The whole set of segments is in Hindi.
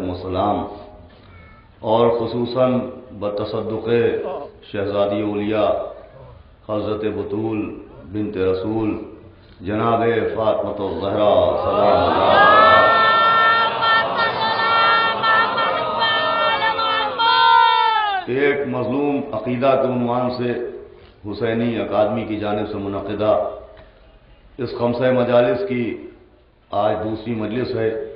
अलैहिस्सलाम। और खसूस बतसदुक़ शहजादी उलिया हज़रत बतूल बिनत रसूल, जनाब फ़ातमत ज़हरा सलाम एक मजलूम अकीदा के उनवान से हुसैनी अकादमी की जानब से मुनदा इस खमस मजालिस की आज दूसरी मजलिस है।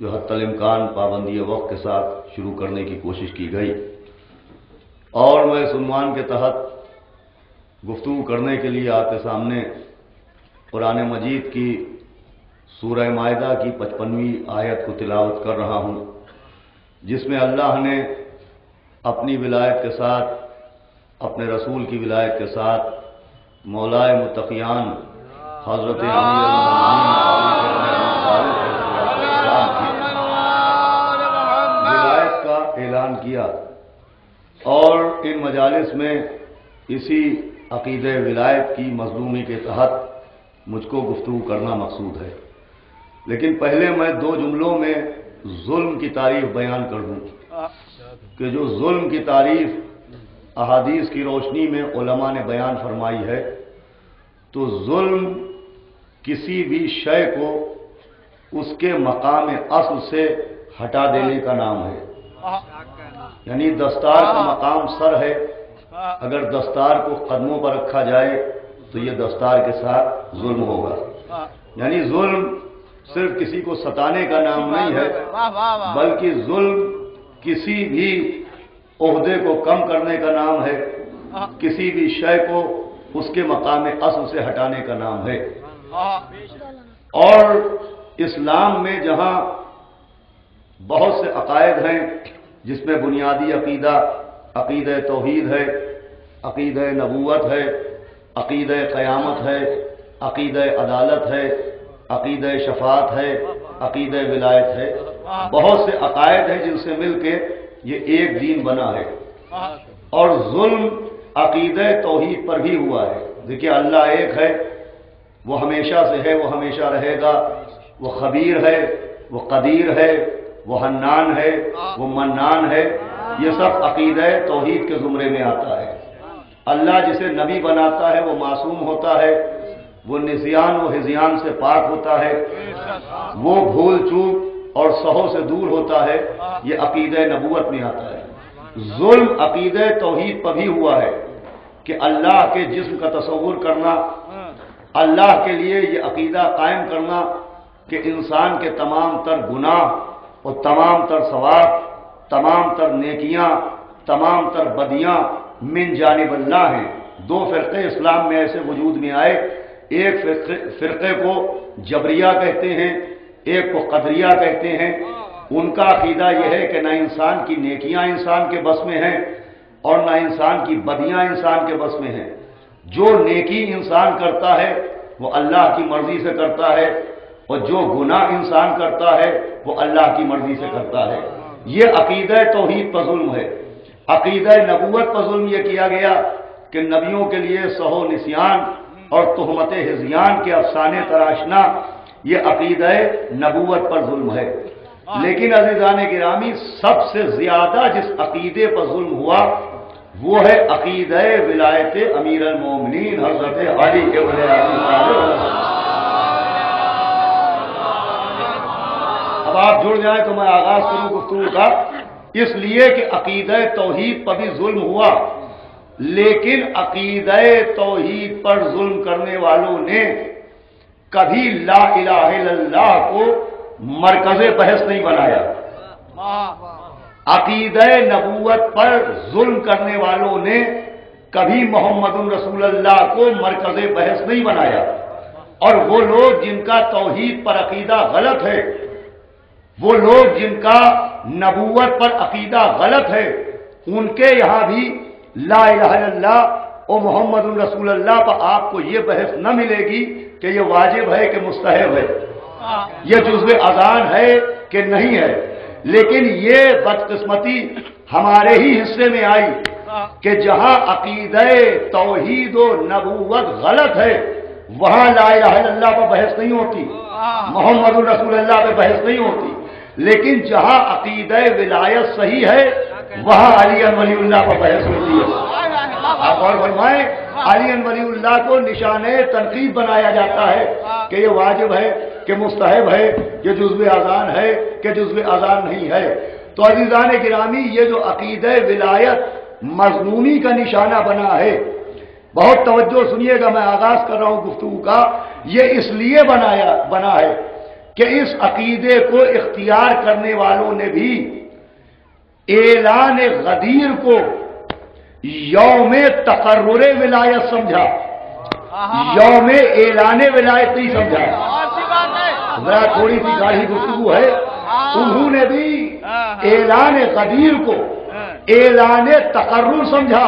जो हत्तल इम्कान पाबंदी वक्त के साथ शुरू करने की कोशिश की गई। और मैं इस उन्वान के तहत गुफ्तु करने के लिए आपके सामने कुरान मजीद की सूरह मायदा की पचपनवीं आयत को तिलावत कर रहा हूँ, जिसमें अल्लाह ने अपनी विलायत के साथ, अपने रसूल की विलायत के साथ मौलाए मुतकियान हज़रत ऐलान किया। और इन मजालस में इसी अकीद विलायत की मजलूमी के तहत मुझको गुफ्तु करना मकसूद है। लेकिन पहले मैं दो जुमलों में जुल्म की तारीफ़ बयान कर दूँ कि जो जुल्म की तारीफ़ अहादीस की रोशनी में उलमा ने बयान फरमाई है तो जुल्म किसी भी शय को उसके मकाम असल से हटा देने का नाम है। यानी दस्तार का मकाम सर है। अगर दस्तार को कदमों पर रखा जाए तो ये दस्तार के साथ जुल्म होगा। यानी जुल्म सिर्फ़ किसी को सताने का नाम नहीं है बल्कि जुल्म किसी भी ओहदे को कम करने का नाम है। किसी भी शय को उसके मकाम असल से हटाने का नाम है। और इस्लाम में जहाँ बहुत से अकायद हैं जिसमें बुनियादी अकीदा, अकीद तोहद है, अकीद नबूत है, अकीद क़यामत है, अकीद अदालत है, अकीद शफात है, अकीद विलायत है। बहुत से अकायद हैं जिनसे मिल के ये एक दीन बना है। और जुल्म अकीद तोहीद पर भी हुआ है। देखिए, अल्लाह एक है, वो हमेशा से है, वो हमेशा रहेगा। वो खबीर है, वो कदीर है वो हन्नान है वो मन्नान है। ये सब अकीद तोहीद के जुमरे में आता है। अल्लाह जिसे नबी बनाता है वो मासूम होता है। वो निजियान व हिजियान से पाक होता है। वो भूल चूक और सहो से दूर होता है। ये अकीद नबूत में आता है। जुल्म अकीद तोहीद पर भी हुआ है कि अल्लाह के जिस्म का तस्वुर करना अल्लाह के लिए ये अकीदा कायम करना कि इंसान के तमाम तर गुनाह और तमाम तर सवाब, तमाम तर नेकियाँ, तमाम तर बदियाँ मिन जानबल्ला हैं। दो फ़िरक़े इस्लाम में ऐसे वजूद में आए। एक फ़िरक़े को जबरिया कहते हैं, एक को कदरिया कहते हैं। उनका अकीदा यह है कि ना इंसान की नेकियाँ इंसान के बस में हैं और ना इंसान की बदियाँ इंसान के बस में हैं। जो नेकी इंसान करता है, वो अल्लाह की मर्ज़ी से करता है। और जो गुनाह इंसान करता है, वो अल्लाह की मर्ज़ी से करता है। ये अकीद तोहीद पर जुल्म है। अकीद नबूत पर जुल्म यह किया गया कि नबियों के लिए सहो निसियान और तहमत हिजियान के अफसाने तराशना, ये अकीद नबूत पर जुल्म है। लेकिन अजीजान गिरामी, सबसे ज़्यादा जिस अकीदे पर जुल्म हुआ, वो है अकीद विलायत अमीर मोमिन हज़रत अली के आप जुड़ जाए तो मैं आगाज़ करूँ गुफ्तु का। इसलिए कि अकीद तोहीद पर भी जुल्म हुआ, लेकिन अकीद तोहीद पर जुल्म करने वालों ने कभी ला इलाह को मरकज बहस नहीं बनाया। अकीद नबूत पर जुल्म करने वालों ने कभी मोहम्मद रसूल अल्लाह को मरकज बहस नहीं बनाया। और वो लोग जिनका तोहीद पर अकीदा गलत है वो लोग जिनका नबूवत पर अकीदा गलत है उनके यहाँ भी ला और मोहम्मद रसूल अल्लाह पर आपको ये बहस न मिलेगी कि ये वाजिब है कि मुस्तहब है। ये जुज्व अजान है कि नहीं है। लेकिन ये बदकिस्मती हमारे ही हिस्से में आई कि जहाँ अकीद तोहीद नबूवत गलत है वहाँ ला पर बहस नहीं होती। मोहम्मद रसूल अल्लाह पर बहस नहीं होती। लेकिन जहाँ अकीद विलायत सही है, वहाँ अली वलीउल्लाह पर बहस होती है। आप और फरमाए, अली वलीउल्लाह को निशान तनकीब बनाया जाता है कि ये वाजिब है, कि मुस्तहब है कि जुज्व आजान है, कि जुज्व आजान नहीं है। तो अजीजान गिरामी ये जो अकीद विलायत मजमूमी का निशाना बना है, बहुत तवज्जो सुनिएगा, मैं आगाज़ कर रहा हूँ गुफ्तु का, ये इसलिए बनाया, बना है कि इस अकीदे को इख्तियार करने वालों ने भी एलान गदीर को यौम तकर्र विलायत समझा। यौम एलान विलायत नहीं समझा। जरा थोड़ी सी गाढ़ी गुफ्तु है। उन्होंने भी एलान गदीर को एलान तकर्र समझा।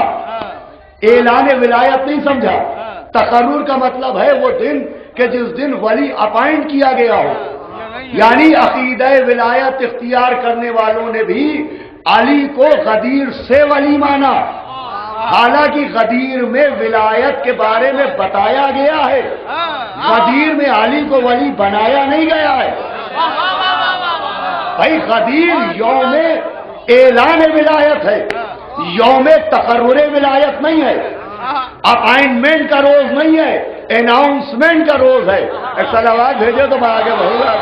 एलान विलायत नहीं समझा। तकर्र का मतलब है वो दिन कि जिस दिन वली अपॉइंट किया गया हो। यानी अकीद विलायत इख्तियार करने वालों ने भी अली को गदीर से वली माना। हालाँकि गदीर में विलायत के बारे में बताया गया है। गदीर में अली को वली बनाया नहीं गया है। भाई गदीर यौम एलान विलायत है। यौम तकर्र विलायत नहीं है। अपॉइंटमेंट का रोज नहीं है। अनाउंसमेंट का रोज है। सलावाद भेजे तो मैं आगे बढ़ूँगा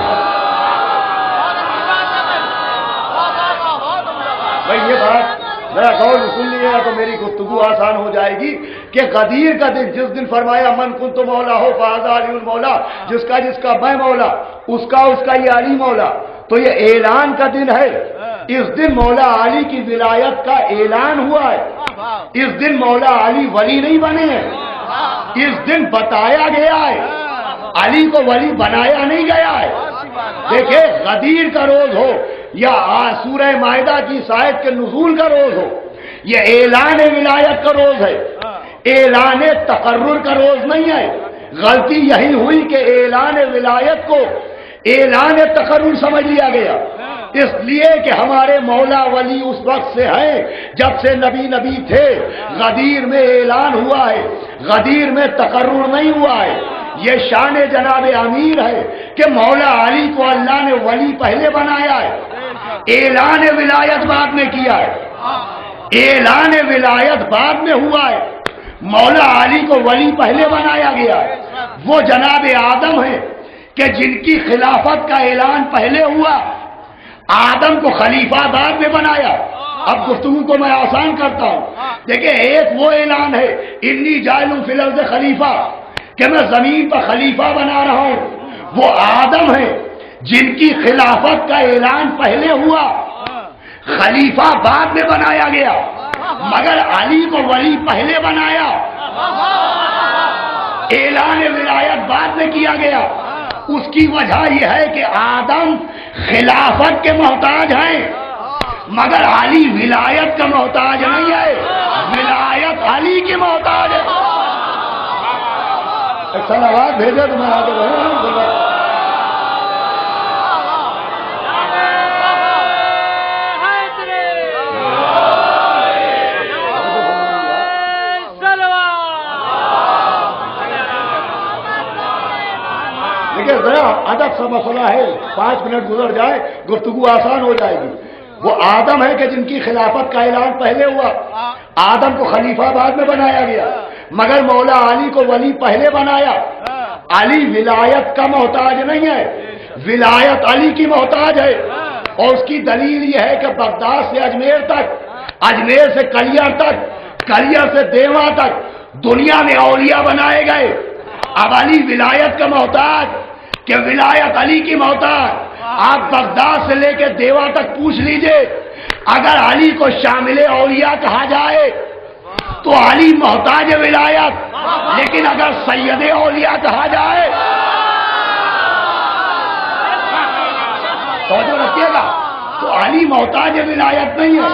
भाई ये बात मेरा गौर सुन लिएगा तो मेरी गुफ्तगु आसान हो जाएगी कि गदीर का दिन जिस दिन फरमाया, मन कुन तो मौला हो, फाजा अली मौला, जिसका जिसका मैं मौला, उसका उसका ये अली मौला। तो ये ऐलान का दिन है। इस दिन मौला अली की विलायत का ऐलान हुआ है। इस दिन मौला अली वली नहीं बने हैं। इस दिन बताया गया है। अली को वली बनाया नहीं गया है। देखे गदीर का रोज हो या सूरह मायदा की शायद के नजूल का रोज हो यह ऐलान विलायत का रोज है। ऐलान तकर्र का रोज नहीं है। गलती यही हुई कि ऐलान विलायत को ऐलान तकर्र समझ लिया गया। इसलिए कि हमारे मौला वली उस वक्त से हैं, जब से नबी नबी थे। गदीर में ऐलान हुआ है। गदीर में तकर्र नहीं हुआ है। ये शान जनाब अमीर है कि मौला अली को अल्लाह ने वली पहले बनाया है। ऐलान विलायत बाद में किया है। ऐलान विलायत बाद में हुआ है। मौला अली को वली पहले बनाया गया है। वो जनाब आदम है कि जिनकी खिलाफत का ऐलान पहले हुआ। आदम को खलीफा बाद में बनाया। अब गुफ्तगु को मैं आसान करता हूँ। देखिए, एक वो ऐलान है, इन्नी जायलू फिलर खलीफा। कि मैं ज़मीन पर खलीफा बना रहा हूँ। वो आदम है, जिनकी खिलाफत का ऐलान पहले हुआ। खलीफा बाद में बनाया गया, मगर अली को वली पहले बनाया। ऐलान विलायत बाद में किया गया। उसकी वजह यह है कि आदम खिलाफत के मोहताज हैं, मगर अली विलायत का मोहताज नहीं है। विलायत अली की मोहताज है। सलावाद भेजे तो मैं आगे बढ़ूँ देखिए अदब सा मसला है, पाँच मिनट गुजर जाए, गुफ्तगु आसान हो जाएगी। वो आदम है कि जिनकी खिलाफत का ऐलान पहले हुआ, आदम को खलीफा बाद में बनाया गया। मगर मौला अली को वली पहले बनाया। अली विलायत का मोहताज नहीं है। विलायत अली की मोहताज है। और उसकी दलील यह है कि बगदाद से अजमेर तक अजमेर से कलियर तक कलियर से देवा तक दुनिया में औलिया बनाए गए। अब अली विलायत का मोहताज कि विलायत अली की मोहताज आप बगदाद से लेकर देवा तक पूछ लीजिए। अगर अली को शामिल औलिया कहा जाए तो अली मोहताज विलायत। लेकिन अगर सैयद औलिया कहा जाए तो जो रखिएगा। तो अली मोहताज विलायत नहीं है।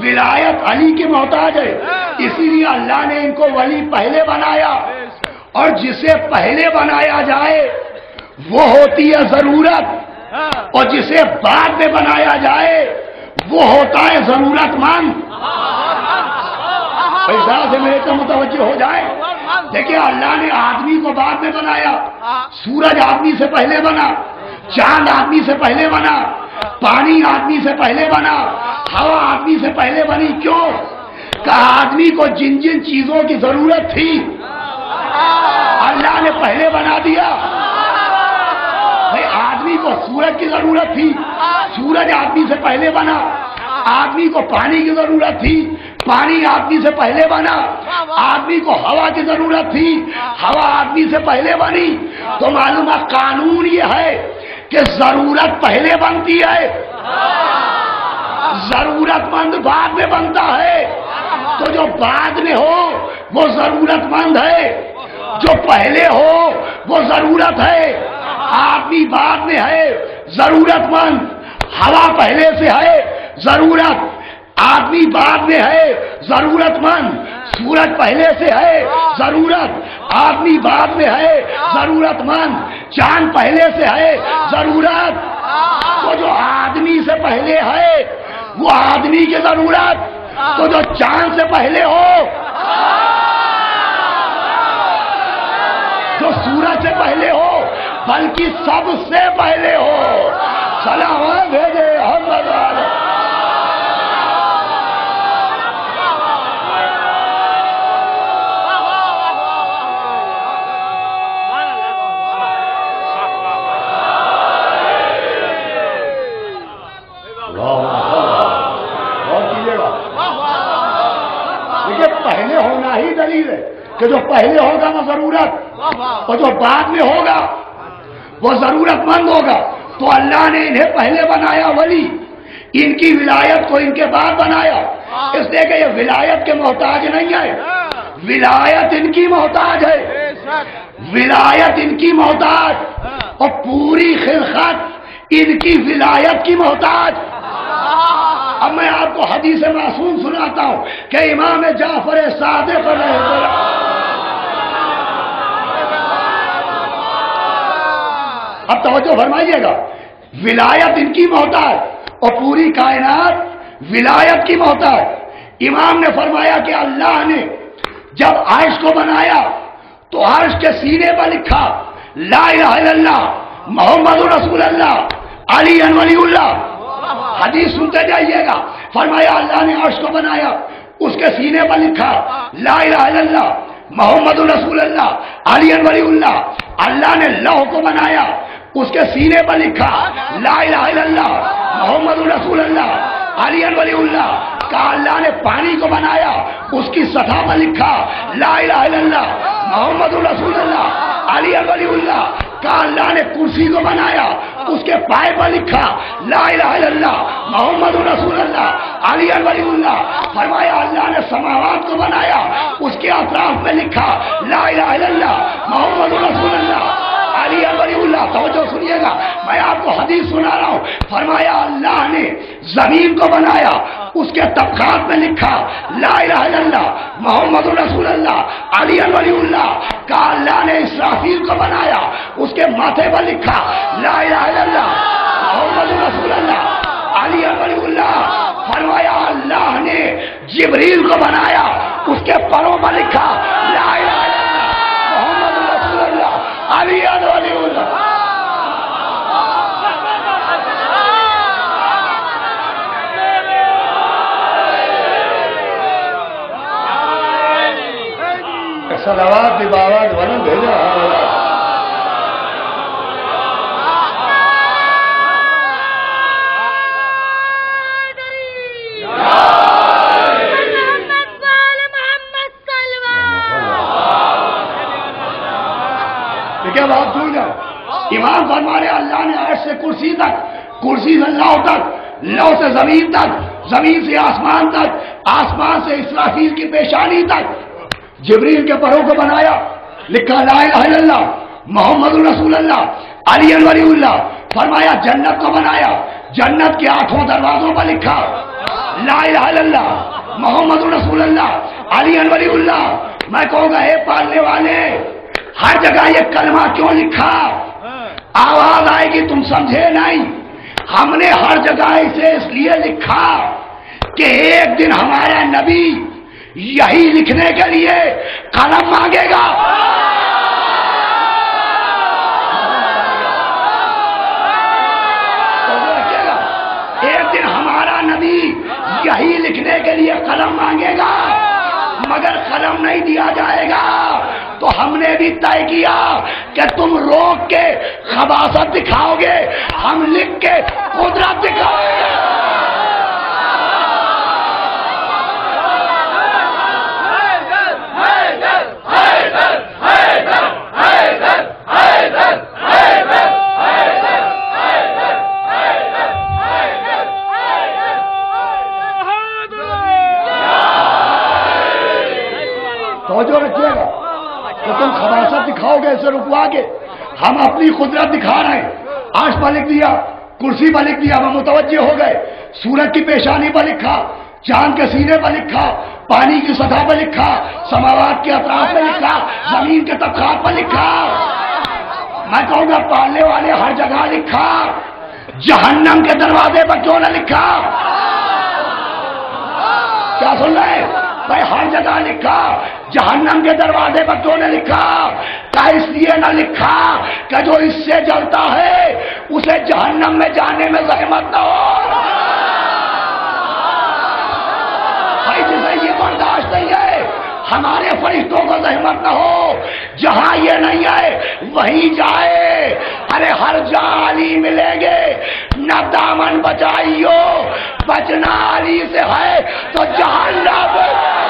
विलायत अली के मोहताज है। इसीलिए अल्लाह ने इनको वली पहले बनाया। और जिसे पहले बनाया जाए, वो होती है ज़रूरत। और जिसे बाद में बनाया जाए, वो होता है जरूरतमंद। पैसा से मेरे तो मुतवजह हो जाए। देखिए अल्लाह ने आदमी को बाद में बनाया। सूरज आदमी से पहले बना। चाँद आदमी से पहले बना। पानी आदमी से पहले बना। हवा आदमी से पहले बनी। क्यों? कहा आदमी को जिन जिन चीज़ों की ज़रूरत थी अल्लाह ने पहले बना दिया। भाई आदमी को सूरज की ज़रूरत थी। सूरज आदमी से पहले बना। आदमी को पानी की ज़रूरत थी। पानी आदमी से पहले बना। आदमी को हवा की ज़रूरत थी। हवा आदमी से पहले बनी। तो मालूम है कानून ये है कि ज़रूरत पहले बनती है। जरूरतमंद बाद में बनता है। तो जो बाद में हो वो जरूरतमंद है। जो पहले हो वो ज़रूरत है। आदमी बाद में है जरूरतमंद। हवा पहले से है ज़रूरत आदमी बाद में है जरूरतमंद। सूरज पहले से है ज़रूरत। आदमी बाद में है जरूरतमंद। चाँद पहले से है ज़रूरत। तो जो आदमी से पहले है वो आदमी की ज़रूरत। तो जो चाँद से पहले हो जो सूरज से पहले हो बल्कि सबसे पहले हो। सलाम भेजे। ही दलील है कि जो पहले होगा वो ज़रूरत, और जो बाद में होगा वो जरूरतमंद होगा। तो अल्लाह ने इन्हें पहले बनाया, वली। इनकी विलायत को इनके बाद बनाया। इसलिए कि ये विलायत के मोहताज नहीं है। विलायत इनकी मोहताज है। विलायत इनकी मोहताज, और पूरी खिलखत इनकी विलायत की मोहताज। अब मैं आपको हदीस मासूम सुनाता हूँ कि इमाम जाफ़र सादिक अब तवज्जो फरमाइएगा, विलायत इनकी मोहताज और पूरी कायनात विलायत की मोहताज इमाम ने फरमाया कि अल्लाह ने जब आयश को बनाया तो आयश के सीने पर लिखा, ला मोहम्मद रसूल अल्लाह अली अनवलीउल्लाह हदीस सुनते जाइएगा। फरमाया, अल्लाह ने अर्श को बनाया। उसके सीने पर लिखा, ला इलाहा मोहम्मद रसूल अल्लाह अली अनवलीउल्लाह अल्लाह ने लौह को बनाया। उसके सीने पर लिखा, ला इलाहा मोहम्मद रसूल अल्लाह अली वलीउल्लाह। का अल्लाह ने पानी को बनाया। उसकी सतह पर लिखा, ला इल्लल्लाह मोहम्मद रसूलुल्लाह, अली वलीउल्लाह। अल्लाह ने कुर्सी को बनाया, उसके पाए पर लिखा, ला मोहम्मद रसूल रसूलुल्लाह अली वलीउल्लाह, फरमाया, अल्लाह ने समावाद को बनाया, उसके अतराफ में लिखा, ला मोहम्मद रसूल रसूलुल्लाह। अली अलीउल्लाह तवज्जो सुनिएगा। मैं आपको हदीस सुना रहा हूँ। फरमाया, अल्लाह ने ज़मीन को बनाया, उसके तबकात में लिखा, ला इलाहा इल्लल्लाह मोहम्मद रसूलुल्लाह अली अलीउल्लाह का अल्लाह ने इसराफील को बनाया, उसके माथे पर लिखा, ला इलाहा इल्लल्लाह मोहम्मद रसूलुल्लाह अली अलीउल्लाह फरमाया, अल्लाह ने जिबरील को बनाया, उसके परों पर लिखा, ला इलाहा इल्लल्लाह मोहम्मद अली अलीउल्लाह सलावात बाबा वन भेजा सुन गए इमाम फरमा रहे अल्लाह ने अर्श से कुर्सी तक, कुर्सी से लौ तक लौ से ज़मीन तक, ज़मीन से आसमान तक, आसमान से इसराफील की पेशानी तक, जिबरील के परों को बनाया, लिखा, ला मोहम्मद रसूलुल्लाह, अली वलीउल्लाह, फरमाया, जन्नत को बनाया, जन्नत के आठों दरवाजों पर लिखा, ला मोहम्मद रसूलुल्लाह, अली वलीउल्लाह, मैं कहूँगा, हे पालने वाले हर जगह ये कलमा क्यों लिखा? आवाज़ आएगी तुम समझे नहीं। हमने हर जगह इसे इसलिए लिखा कि एक दिन हमारा नबी यही लिखने के लिए कलम मांगेगा। एक दिन हमारा नबी यही लिखने के लिए कलम मांगेगा मगर कलम नहीं दिया जाएगा। तो हमने भी तय किया कि तुम रोक के खबासत दिखाओगे, हम लिख के कुदरत दिखाओगे तवज्जो रखिएगा तो तुम खबासत दिखाओगे इसे रुकवा के हम अपनी कुदरत दिखा रहे हैं। आश पर लिख दिया, कुर्सी पर लिख दिया, हम मुतवजे हो गए। सूरज की पेशानी पर लिखा, चाँद के सीने पर लिखा, पानी की सतह पर लिखा समावाद के अतराफ पर लिखा, ज़मीन के तबकात पर लिखा। मैं कहूँगा, पालने वाले हर जगह लिखा। जहन्नम के दरवाजे पर क्यों न लिखा? क्या सुन रहे भाई हर जगह लिखा, जहन्नम के दरवाजे पर क्यों ने लिखा? क्या इसलिए ना लिखा क्या जो इससे जलता है, उसे जहन्नम में जाने में सहमत ना हो भाई जिसे ये बर्दाश्त नहीं है हमारे फरिश्तों को जहमत न हो। जहाँ ये नहीं आए, वहीं जाए। अरे हर जाली मिलेंगे। न दामन बचाइयो, बचना अली से है तो जहन्नम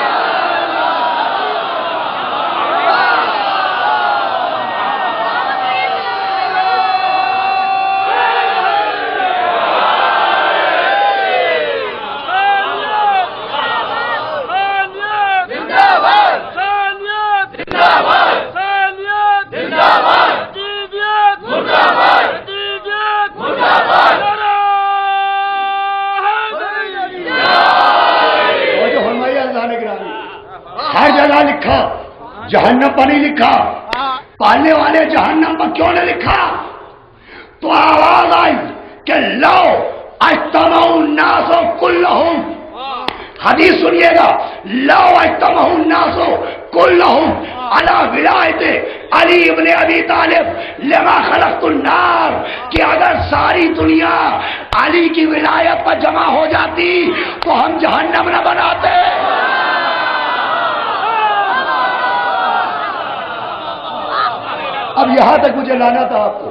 जहन्नम पर नहीं लिखा। पालने वाले जहन्नम पर क्यों नहीं लिखा? तो आवाज़ आई कि लो अस्तमाउन्नासो कुल्लहुम। हदीस सुनिएगा लो अस्तमाउन्नासो कुल्लहुम। अला विलायते अली इब्ने अबी तालिब लमा खलकतुन्नार कि अगर सारी दुनिया अली की विलायत पर जमा हो जाती तो हम जहन्नम न बनाते। अब यहाँ तक मुझे लाना था आपको।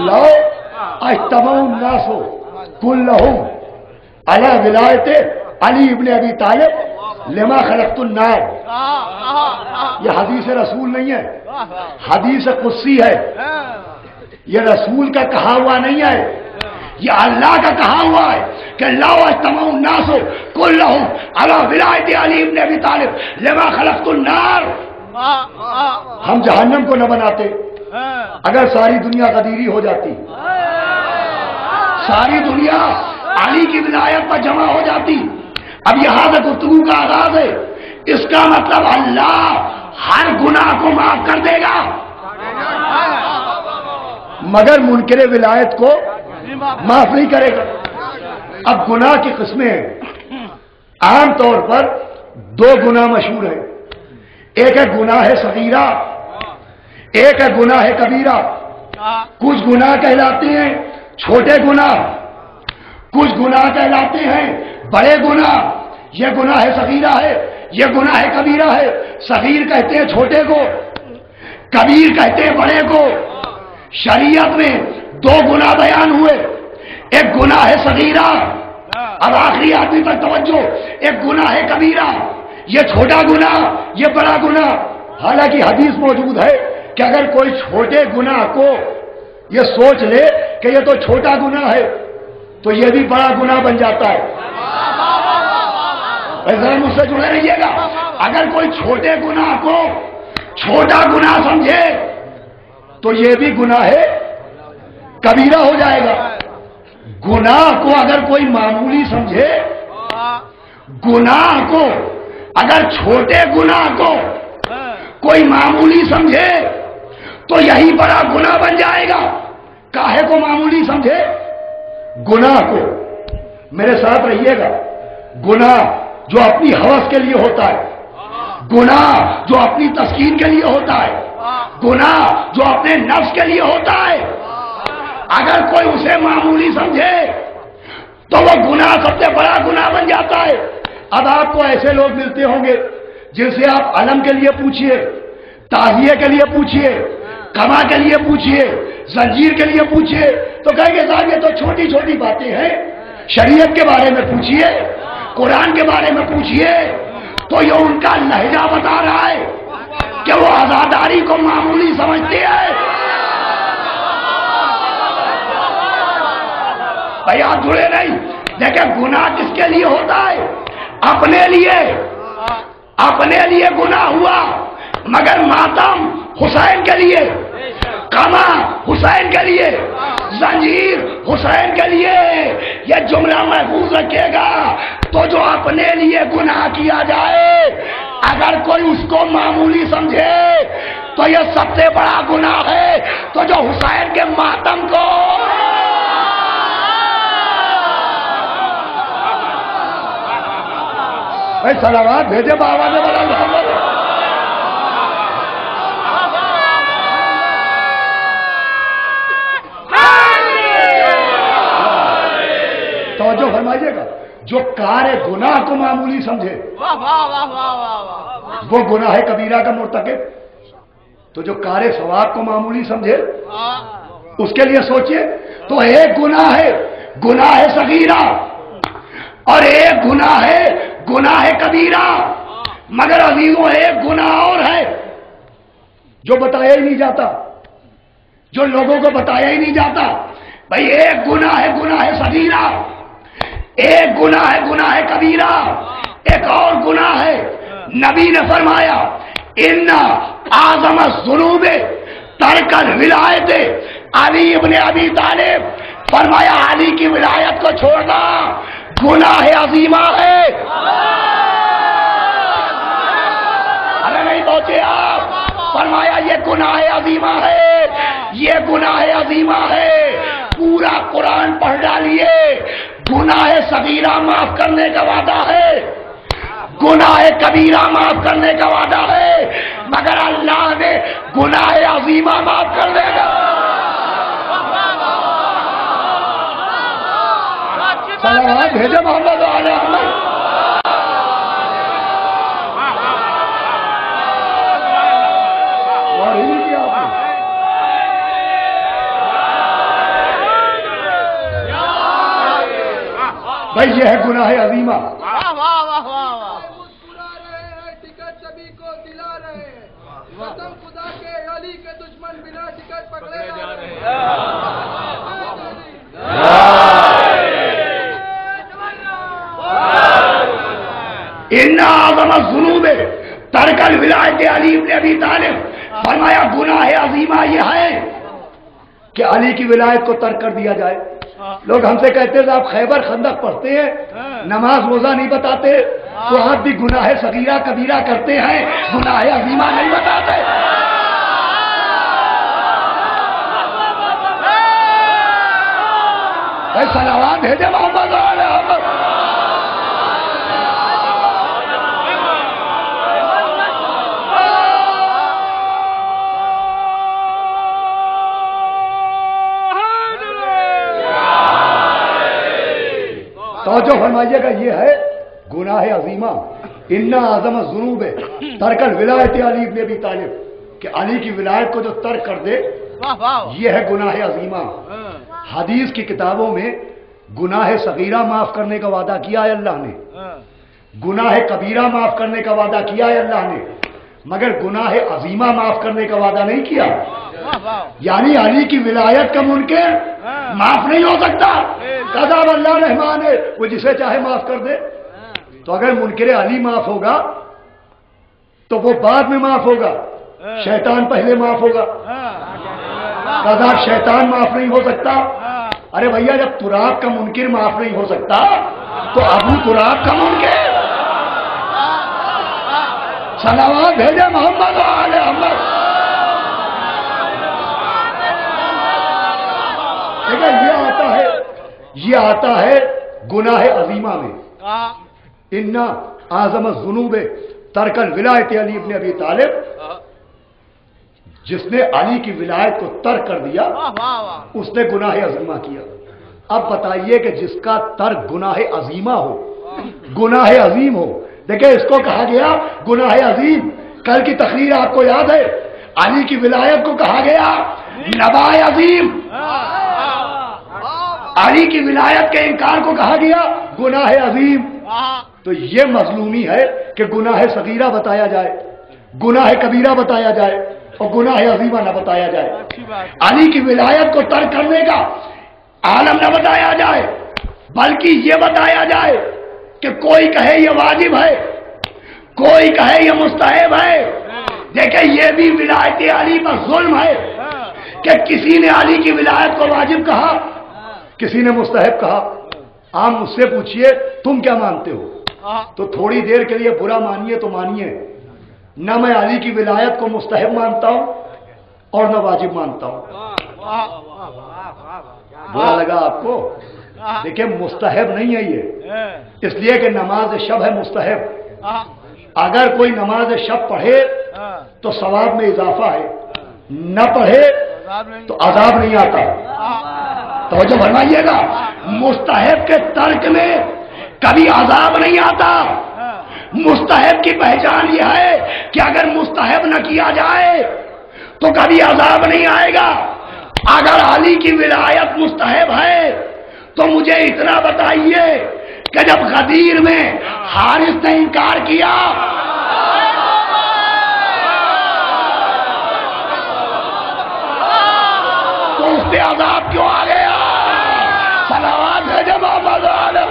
लो अस्तमाउन्नासो कुल्लहुम अला विलायत, अली इब्ने अबी तालिब, लेमा खलकतुन्नार यह हदीस रसूल नहीं है। हदीस कुस्सी है। यह रसूल का कहा हुआ नहीं है। यह अल्लाह का कहा हुआ है कि लाओ तमाम नासो कुल अला विलायत, अली इब्ने अबी तालिब, लेमा खलकतुन्नार हम जहन्नम को न बनाते अगर सारी दुनिया कदीरी हो जाती। सारी दुनिया अली की विलायत पर जमा हो जाती। अब यहाँ से गुफ्तगु का आगाज़ है। इसका मतलब अल्लाह हर गुनाह को माफ़ कर देगा। मगर मुनकर विलायत को माफ़ नहीं करेगा। अब गुनाह की किस्में हैं। आमतौर पर दो गुनाह मशहूर है। एक है गुनाह है सगीरा। एक है गुनाह है कबीरा। कुछ गुनाह कहलाते हैं, छोटे गुनाह। कुछ गुनाह कहलाते हैं, बड़े गुनाह। यह गुनाह है सगीरा है यह गुनाह है कबीरा है। सगीर कहते हैं छोटे को, कबीर कहते हैं बड़े को। शरीयत में दो गुनाह बयान हुए। एक गुनाह है सगीरा। अब आखिरी आदमी पर तवज्जो, एक गुनाह है कबीरा। ये छोटा गुना, ये बड़ा गुना। हालाँकि हदीस मौजूद है कि अगर कोई छोटे गुना को ये सोच ले कि ये तो छोटा गुना है तो ये भी बड़ा गुना बन जाता है। ऐसा मुझसे जुड़े रहिएगा। अगर कोई छोटे गुना को छोटा गुना समझे तो ये भी गुनाह है कबीरा हो जाएगा। गुनाह को अगर कोई मामूली समझे गुनाह को अगर छोटे गुनाह को कोई मामूली समझे तो यही बड़ा गुनाह बन जाएगा। काहे को मामूली समझे? गुनाह को। मेरे साथ रहिएगा। गुनाह जो अपनी हवस के लिए होता है। गुनाह जो अपनी तस्कीन के लिए होता है। गुनाह जो अपने नफ्स के लिए होता है। अगर कोई उसे मामूली समझे तो वो गुनाह सबसे बड़ा गुनाह बन जाता है। अब आपको ऐसे लोग मिलते होंगे जिनसे आप अलम के लिए पूछिए, ताहिए के लिए पूछिए, कमा के लिए पूछिए, जंजीर के लिए पूछिए। तो कहेंगे, साहब, ये तो छोटी छोटी बातें हैं। शरीयत के बारे में पूछिए, कुरान के बारे में पूछिए तो ये उनका लहजा बता रहा है कि वो आजादारी को मामूली समझते हैं। भाई आप जुड़े नहीं। देखे गुनाह किसके लिए होता है? अपने लिए। अपने लिए गुना हुआ, मगर मातम हुसैन के लिए, कमा हुसैन के लिए, जंजीर हुसैन के लिए। ये जुमला महफूज रखेगा तो जो अपने लिए गुनाह किया जाए, अगर कोई उसको मामूली समझे तो ये सबसे बड़ा गुनाह है तो जो हुसैन के मातम को भाई सलावाद भेजे बाबा ने मोहम्मद। तो फरमाइएगा जो कार्य गुनाह को मामूली समझे वो गुनाह है कबीरा का मुर्तकब तो जो कार्य सवाब को मामूली समझे उसके लिए सोचिए तो एक गुनाह है गुनाह है सगीरा। और एक गुनाह है गुनाह है कबीरा। मगर अजीजों एक गुना और है, जो बताया ही नहीं जाता, जो लोगों को बताया ही नहीं जाता। भाई, एक गुना है गुना है सगीरा। एक गुना है गुना है कबीरा। एक और गुना है, नबी ने फरमाया, इन्ना आज़म जुनूब तरकल विलायत। अली इब्ने अबी तालिब फरमाया, अली की विलायत को छोड़ना गुनाह अजीमा है। अरे नहीं पहुँचे आप। फरमाया, ये गुनाह अजीमा है। ये गुनाह अजीमा है। पूरा कुरान पढ़ डालिए। गुनाह सगीरा माफ़ करने का वादा है। गुनाह कबीरा माफ़ करने का वादा है। मगर अल्लाह ने गुनाह अजीमा माफ़ कर देगा। भाई ये है गुनाह अजीमा। खुदा के अली के दुश्मन बिना टिकट पकड़े जा रहे हैं। इन्ना आज़म विलायत अली अबी तालिब फरमाया, गुनाह अजीमा यह है कि अली की विलायत को तर्क कर दिया जाए। लोग हमसे कहते हैं आप खैबर खंदक पढ़ते हैं, नमाज़ रोजा नहीं बताते तो आप भी गुनाह सगीरा कबीरा करते हैं, गुनाह अजीमा नहीं बताते। सलावान भेजे मोहम्मद तोजो फरमाइएगा ये है गुनाह अजीमा। इन्ना आज़म जुनूब है। तरकल विलायत अली इब्न भी तालिब कि अली की विलायत को जो तर्क कर दे ये है गुनाह अजीमा। हदीस की किताबों में गुनाह सगीरा माफ़ करने का वादा किया है अल्लाह ने। गुनाह कबीरा माफ़ करने का वादा किया है अल्लाह ने। मगर गुनाह अजीमा माफ़ करने का वादा नहीं किया। यानी अली की विलायत का मुनकर माफ़ नहीं हो सकता। कदाब अल्लाह रहमान है वो जिसे चाहे माफ़ कर दे। तो अगर मुनकर अली माफ़ होगा तो वो बाद में माफ़ होगा। शैतान पहले माफ़ होगा। कदाब शैतान माफ़ नहीं हो सकता। अरे भैया जब तुराब का मुनकर माफ़ नहीं हो सकता तो अबू तुराब का मुनकर सलावात भेजे मोहम्मद वाले मोहम्मद। देखा ये आता है ये आता है गुनाह अजीमा में। इन्ना आज़म जुनूब तरकल विलायत अली इब्न अबी तालिब जिसने अली की विलायत को तर्क कर दिया उसने गुनाह अजीमा किया। अब बताइए कि जिसका तर्क गुनाह अजीमा हो गुनाह अजीम हो। देखिए इसको कहा गया गुनाह अजीम। कल की तकरीर आपको याद है? अली की विलायत को कहा गया नबाय अजीम। अली की विलायत के इनकार को कहा गया गुनाह अजीम। तो ये मजलूमी है कि गुनाह सगीरा बताया जाए गुनाह कबीरा बताया जाए और गुनाह अजीमा ना बताया जाए। अली की विलायत को तर्क करने का आलम ना बताया जाए बल्कि ये बताया जाए कि कोई कहे ये वाजिब है कोई कहे ये मुस्तहब है। देखे ये भी विलायत अली पर जुल्म है। कि किसी ने अली की विलायत को वाजिब कहा किसी ने मुस्तहब कहा आप मुझसे पूछिए तुम क्या मानते हो? तो थोड़ी देर के लिए बुरा मानिए तो मानिए। न मैं अली की विलायत को मुस्तहब मानता हूँ और न वाजिब मानता हूँ। बुरा लगा आपको? देखिए मुस्तहब नहीं है ये। इसलिए कि नमाज़ शब है मुस्तहब अगर कोई नमाज़ शब पढ़े तो सवाब में इजाफा है। न पढ़े तो अजाब नहीं आता। तो जो फरमाइएगा। मुस्तहब के तर्क में कभी अजाब नहीं आता। मुस्तहब की पहचान यह है कि अगर मुस्तहब न किया जाए तो कभी अजाब नहीं आएगा। अगर अली की विलायत मुस्तहब है तो मुझे इतना बताइए कि जब गदीर में हारिस ने इनकार किया तो उस पे अजाब क्यों आ गया सलावात भेजे मोहम्मद वाले।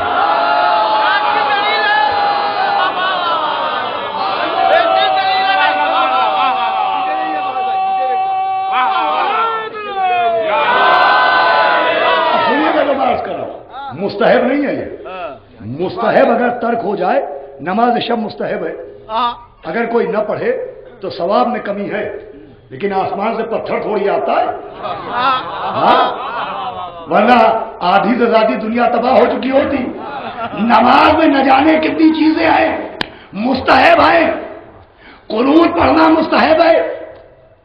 अब सुनिएगा जो बात कर रहा हूँ मुस्तहब नहीं है ये। मुस्तहब अगर तर्क हो जाए नमाज़ शब मुस्तहब है। अगर कोई न पढ़े तो सवाब में कमी है। लेकिन आसमान से पत्थर थोड़ी आता है। हाँ? वरना आधी से ज़्यादा दुनिया तबाह हो चुकी होती। नमाज़ में न जाने कितनी चीज़ें हैं। मुस्तहब है। कुनूत पढ़ना मुस्तहब है।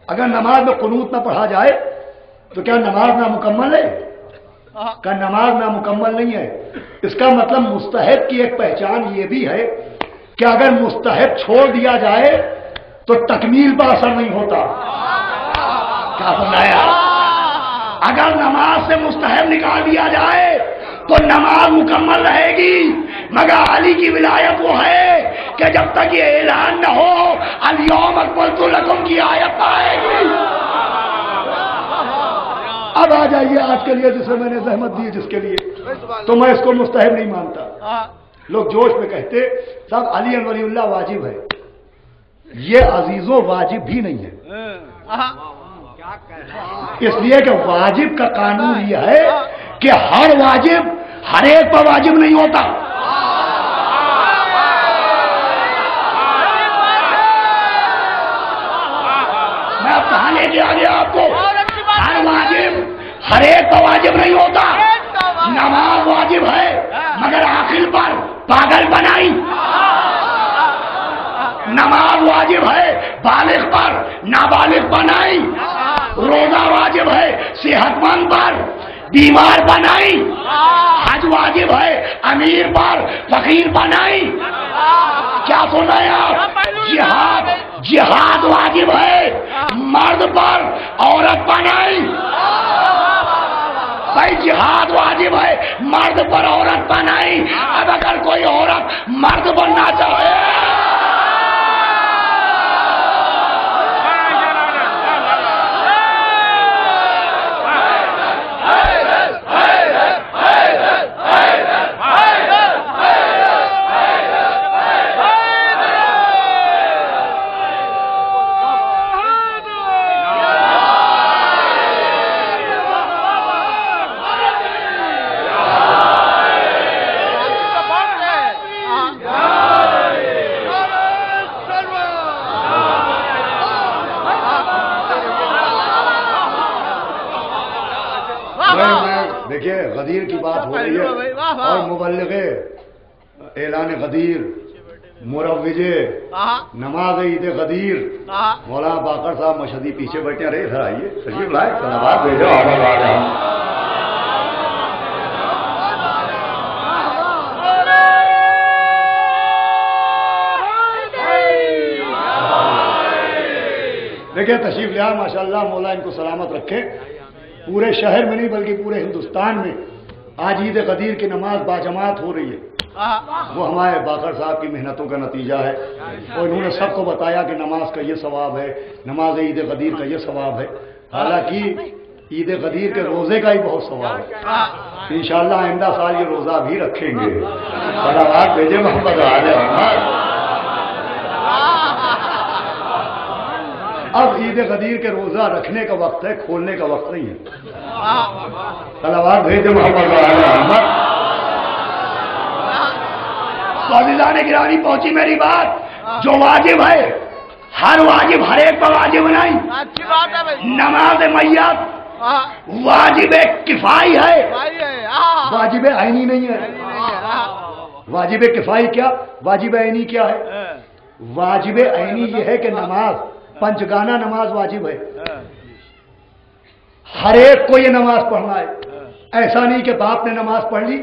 अगर नमाज़ में कुनूत न पढ़ा जाए तो क्या नमाज़ ना मुकम्मल है? का नमाज़ ना मुकम्मल नहीं है। इसका मतलब मुस्तहब की एक पहचान ये भी है कि अगर मुस्तहब छोड़ दिया जाए तो तकमील पर असर नहीं होता। क्या सुनाया अगर नमाज़ से मुस्तहब निकाल दिया जाए तो नमाज़ मुकम्मल रहेगी। मगर अली की विलायत वो है कि जब तक ये ऐलान न हो, अलियोम अकबल तो लकुम की आयत आएगी। अब आ जाइए आज के लिए जिसे मैंने जहमत दी जिसके लिए। तो मैं इसको मुस्तहब नहीं मानता। लोग जोश में कहते, साहब, अली वलीउल्लाह वाजिब है। ये अजीजों वाजिब भी नहीं हाँ। इसलिए कि वाजिब का कानून यह है कि हर वाजिब, हर एक पर वाजिब नहीं होता मैं अब कहा लेके आ गया आपको हर वाजिब हर एक का वाजिब नहीं होता। नमाज़ वाजिब है मगर आखिर पर पागल बनाई। नमाज़ वाजिब है बालिग पर नाबालिग बनाई। रोजा वाजिब है सेहतमंद पर बीमार बनाई। हज वाजिब है अमीर पर फकीर बनाई। क्या सुना है आप? जिहाद जिहाद वाजिब है। मर्द पर औरत बनाई। भाई जिहाद वाजिब है मर्द पर औरत बनाई। अब अगर कोई औरत मर्द बनना चाहे गदीर की बात हो रही है। और मुबल्लिगे ऐलान गदीर मुरवजे हाँ नमाज़ ईद गदीर मौला बाकर साहब मशदी पीछे बैठे अरे इधर आइए। तशरीफ़ लाए सलावात भेजो। देखिए तशरीफ़ लिया माशाल्लाह मौला इनको सलामत रखे। पूरे शहर में नहीं बल्कि पूरे हिंदुस्तान में। आज ईद गदीर की नमाज़ बाजमात हो रही है। वो हमारे बाकर साहब की मेहनतों का नतीजा है। और इन्होंने सबको बताया कि नमाज़ का ये सवाब है नमाज़ ईद गदीर का ये सवाब है। हालाँकि ईद गदीर के रोज़े का ही बहुत सवाल है। इंशाला इंशाल्लाह आइंदा साल ये रोज़ा भी रखेंगे। बड़ा भेजे मोहम्मद आले अब ईद गदीर के रोज़ा रखने का वक्त है खोलने का वक्त नहीं है। सलावात भेजे मोहम्मद ने गिरानी पहुँची मेरी बात। जो वाजिब है हर वाजिब हर एक पर वाजिब नहीं। अच्छी बात है भाई। नमाज़ मैयत हाँ। वाजिब किफाई है। है वाजिब आईनी नहीं है। है वाजिब किफाई क्या? वाजिब आईनी क्या है? वाजिब आईनी ये है कि नमाज़। पंचगाना नमाज़ वाजिब है। हर एक को ये नमाज़ पढ़ना है। ऐसा नहीं कि बाप ने नमाज़ पढ़ ली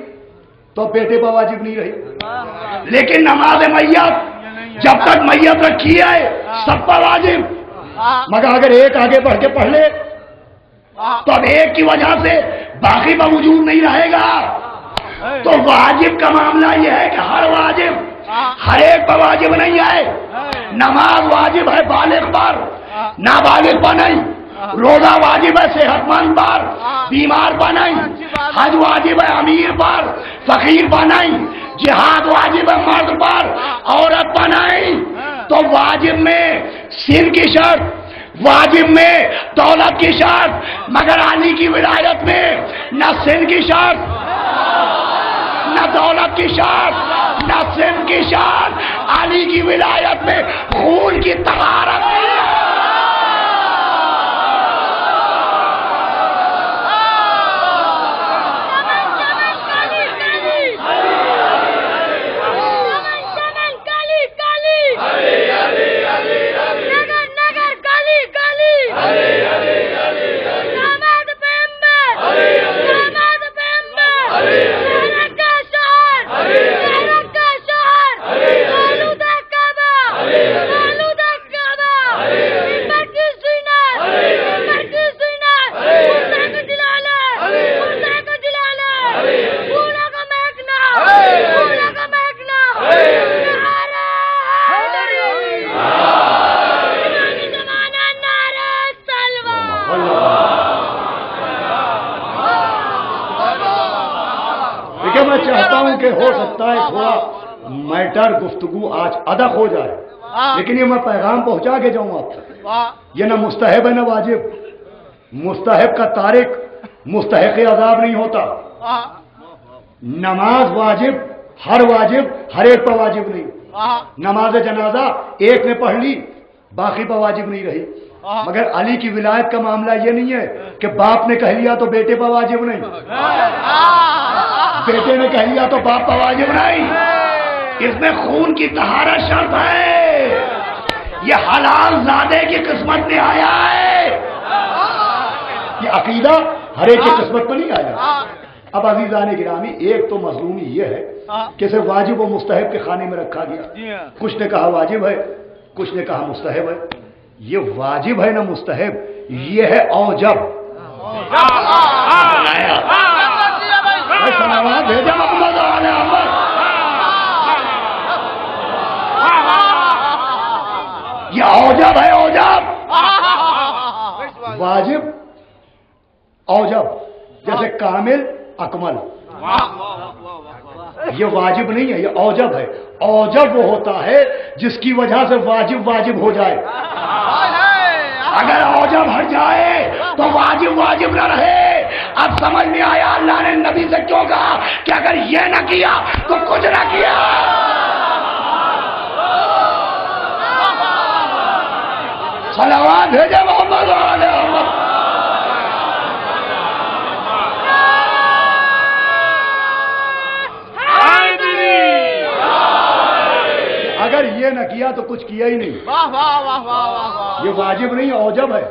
तो बेटे पर वाजिब नहीं रही। लेकिन नमाज़ मैयत जब तक मैयत रखी है। सब पर वाजिब। हाँ। मगर अगर एक आगे बढ़ के पढ़ ले हाँ। तो अब एक की वजह से बाकी पर वजूद नहीं रहेगा। तो वाजिब का मामला यह है कि हर वाजिब हर एक पर वाजिब नहीं है। नमाज़ वाजिब है बालिग पर नाबालिग पर नहीं। रोजा वाजिब है सेहतमंद पर बीमार पर नहीं। हज वाजिब है अमीर पर फकीर पर नहीं। जिहाद वाजिब है मर्द पर औरत पर नहीं। तो वाजिब में सिर की शर्त वाजिब में दौलत की शर्त मगर अली की विलायत में न सिर की शर्त। न दौलत की शान, न सिम की शान। अली की विलायत में खून की तहारत Allez पैगाम पहुँचा के जाऊँ आप ये ना मुस्तहब है ना वाजिब। मुस्तहब का तारिक मुस्तहक अजाब नहीं होता। नमाज़ वाजिब हर वाजिब हर एक पर वाजिब नहीं। नमाज़ जनाजा एक ने पढ़ ली बाकी पर वाजिब नहीं रही। हाँ। मगर अली की विलायत का मामला ये नहीं है कि बाप ने कह लिया तो बेटे पर वाजिब नहीं। बेटे ने कह लिया तो बाप पर वाजिब नहीं। इसमें खून की तहारा शर्त है। ये हलाल जादे की किस्मत में आया है। ये अकीदा हर एक की किस्मत में नहीं आया। अब अजीजान गिरामी एक तो मजलूमी ये है हाँ। कि इसे वाजिब और मुस्तहब के खाने में रखा गया। हाँ। कुछ ने कहा वाजिब है कुछ ने कहा मुस्तहब है। ये वाजिब है ना मुस्तहब? ये है औजब। भेजा वाले औजब है औजब? वाजिब, औजब, जैसे कामिल, अकमल। ये वाजिब नहीं है, ये औजब है। औजब वो होता है जिसकी वजह से वाजिब वाजिब हो जाए। अगर औजब हट जाए तो वाजिब वाजिब न रहे। अब समझ में आया, अल्लाह ने नबी से क्यों कहा कि अगर ये ना किया तो कुछ ना किया। सलावात भेजे मोहम्मद अगर ये न किया तो कुछ किया ही नहीं। वाह वाह वाह वाह वाह ये वाजिब नहीं औजब है।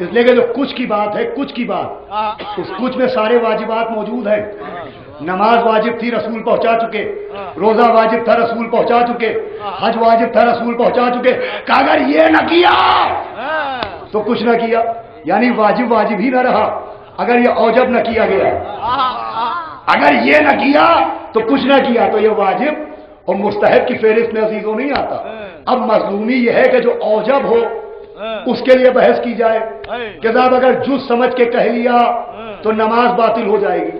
इसलिए कि जो कुछ की बात है कुछ की बात। हाँ, उस कुछ में सारे वाजिबात मौजूद हैं। नमाज़ वाजिब थी रसूल पहुँचा चुके। रोजा वाजिब था रसूल पहुँचा चुके। हज वाजिब था रसूल पहुँचा चुके। कि अगर ये ना किया। हाँ, तो कुछ न किया। यानी वाजिब वाजिब ही ना रहा। अगर ये औजब ना किया गया। हाँ, हाँ, अगर ये न किया तो कुछ न किया तो ये वाजिब और मुस्तहब की फेरिस्त में अजीजों नहीं आता। अब मजलूमी यह है कि जो औजब हो हाँ, उसके लिए बहस की जाए है। कि साहब अगर जुज समझ के कह लिया तो नमाज़ बातिल हो जाएगी।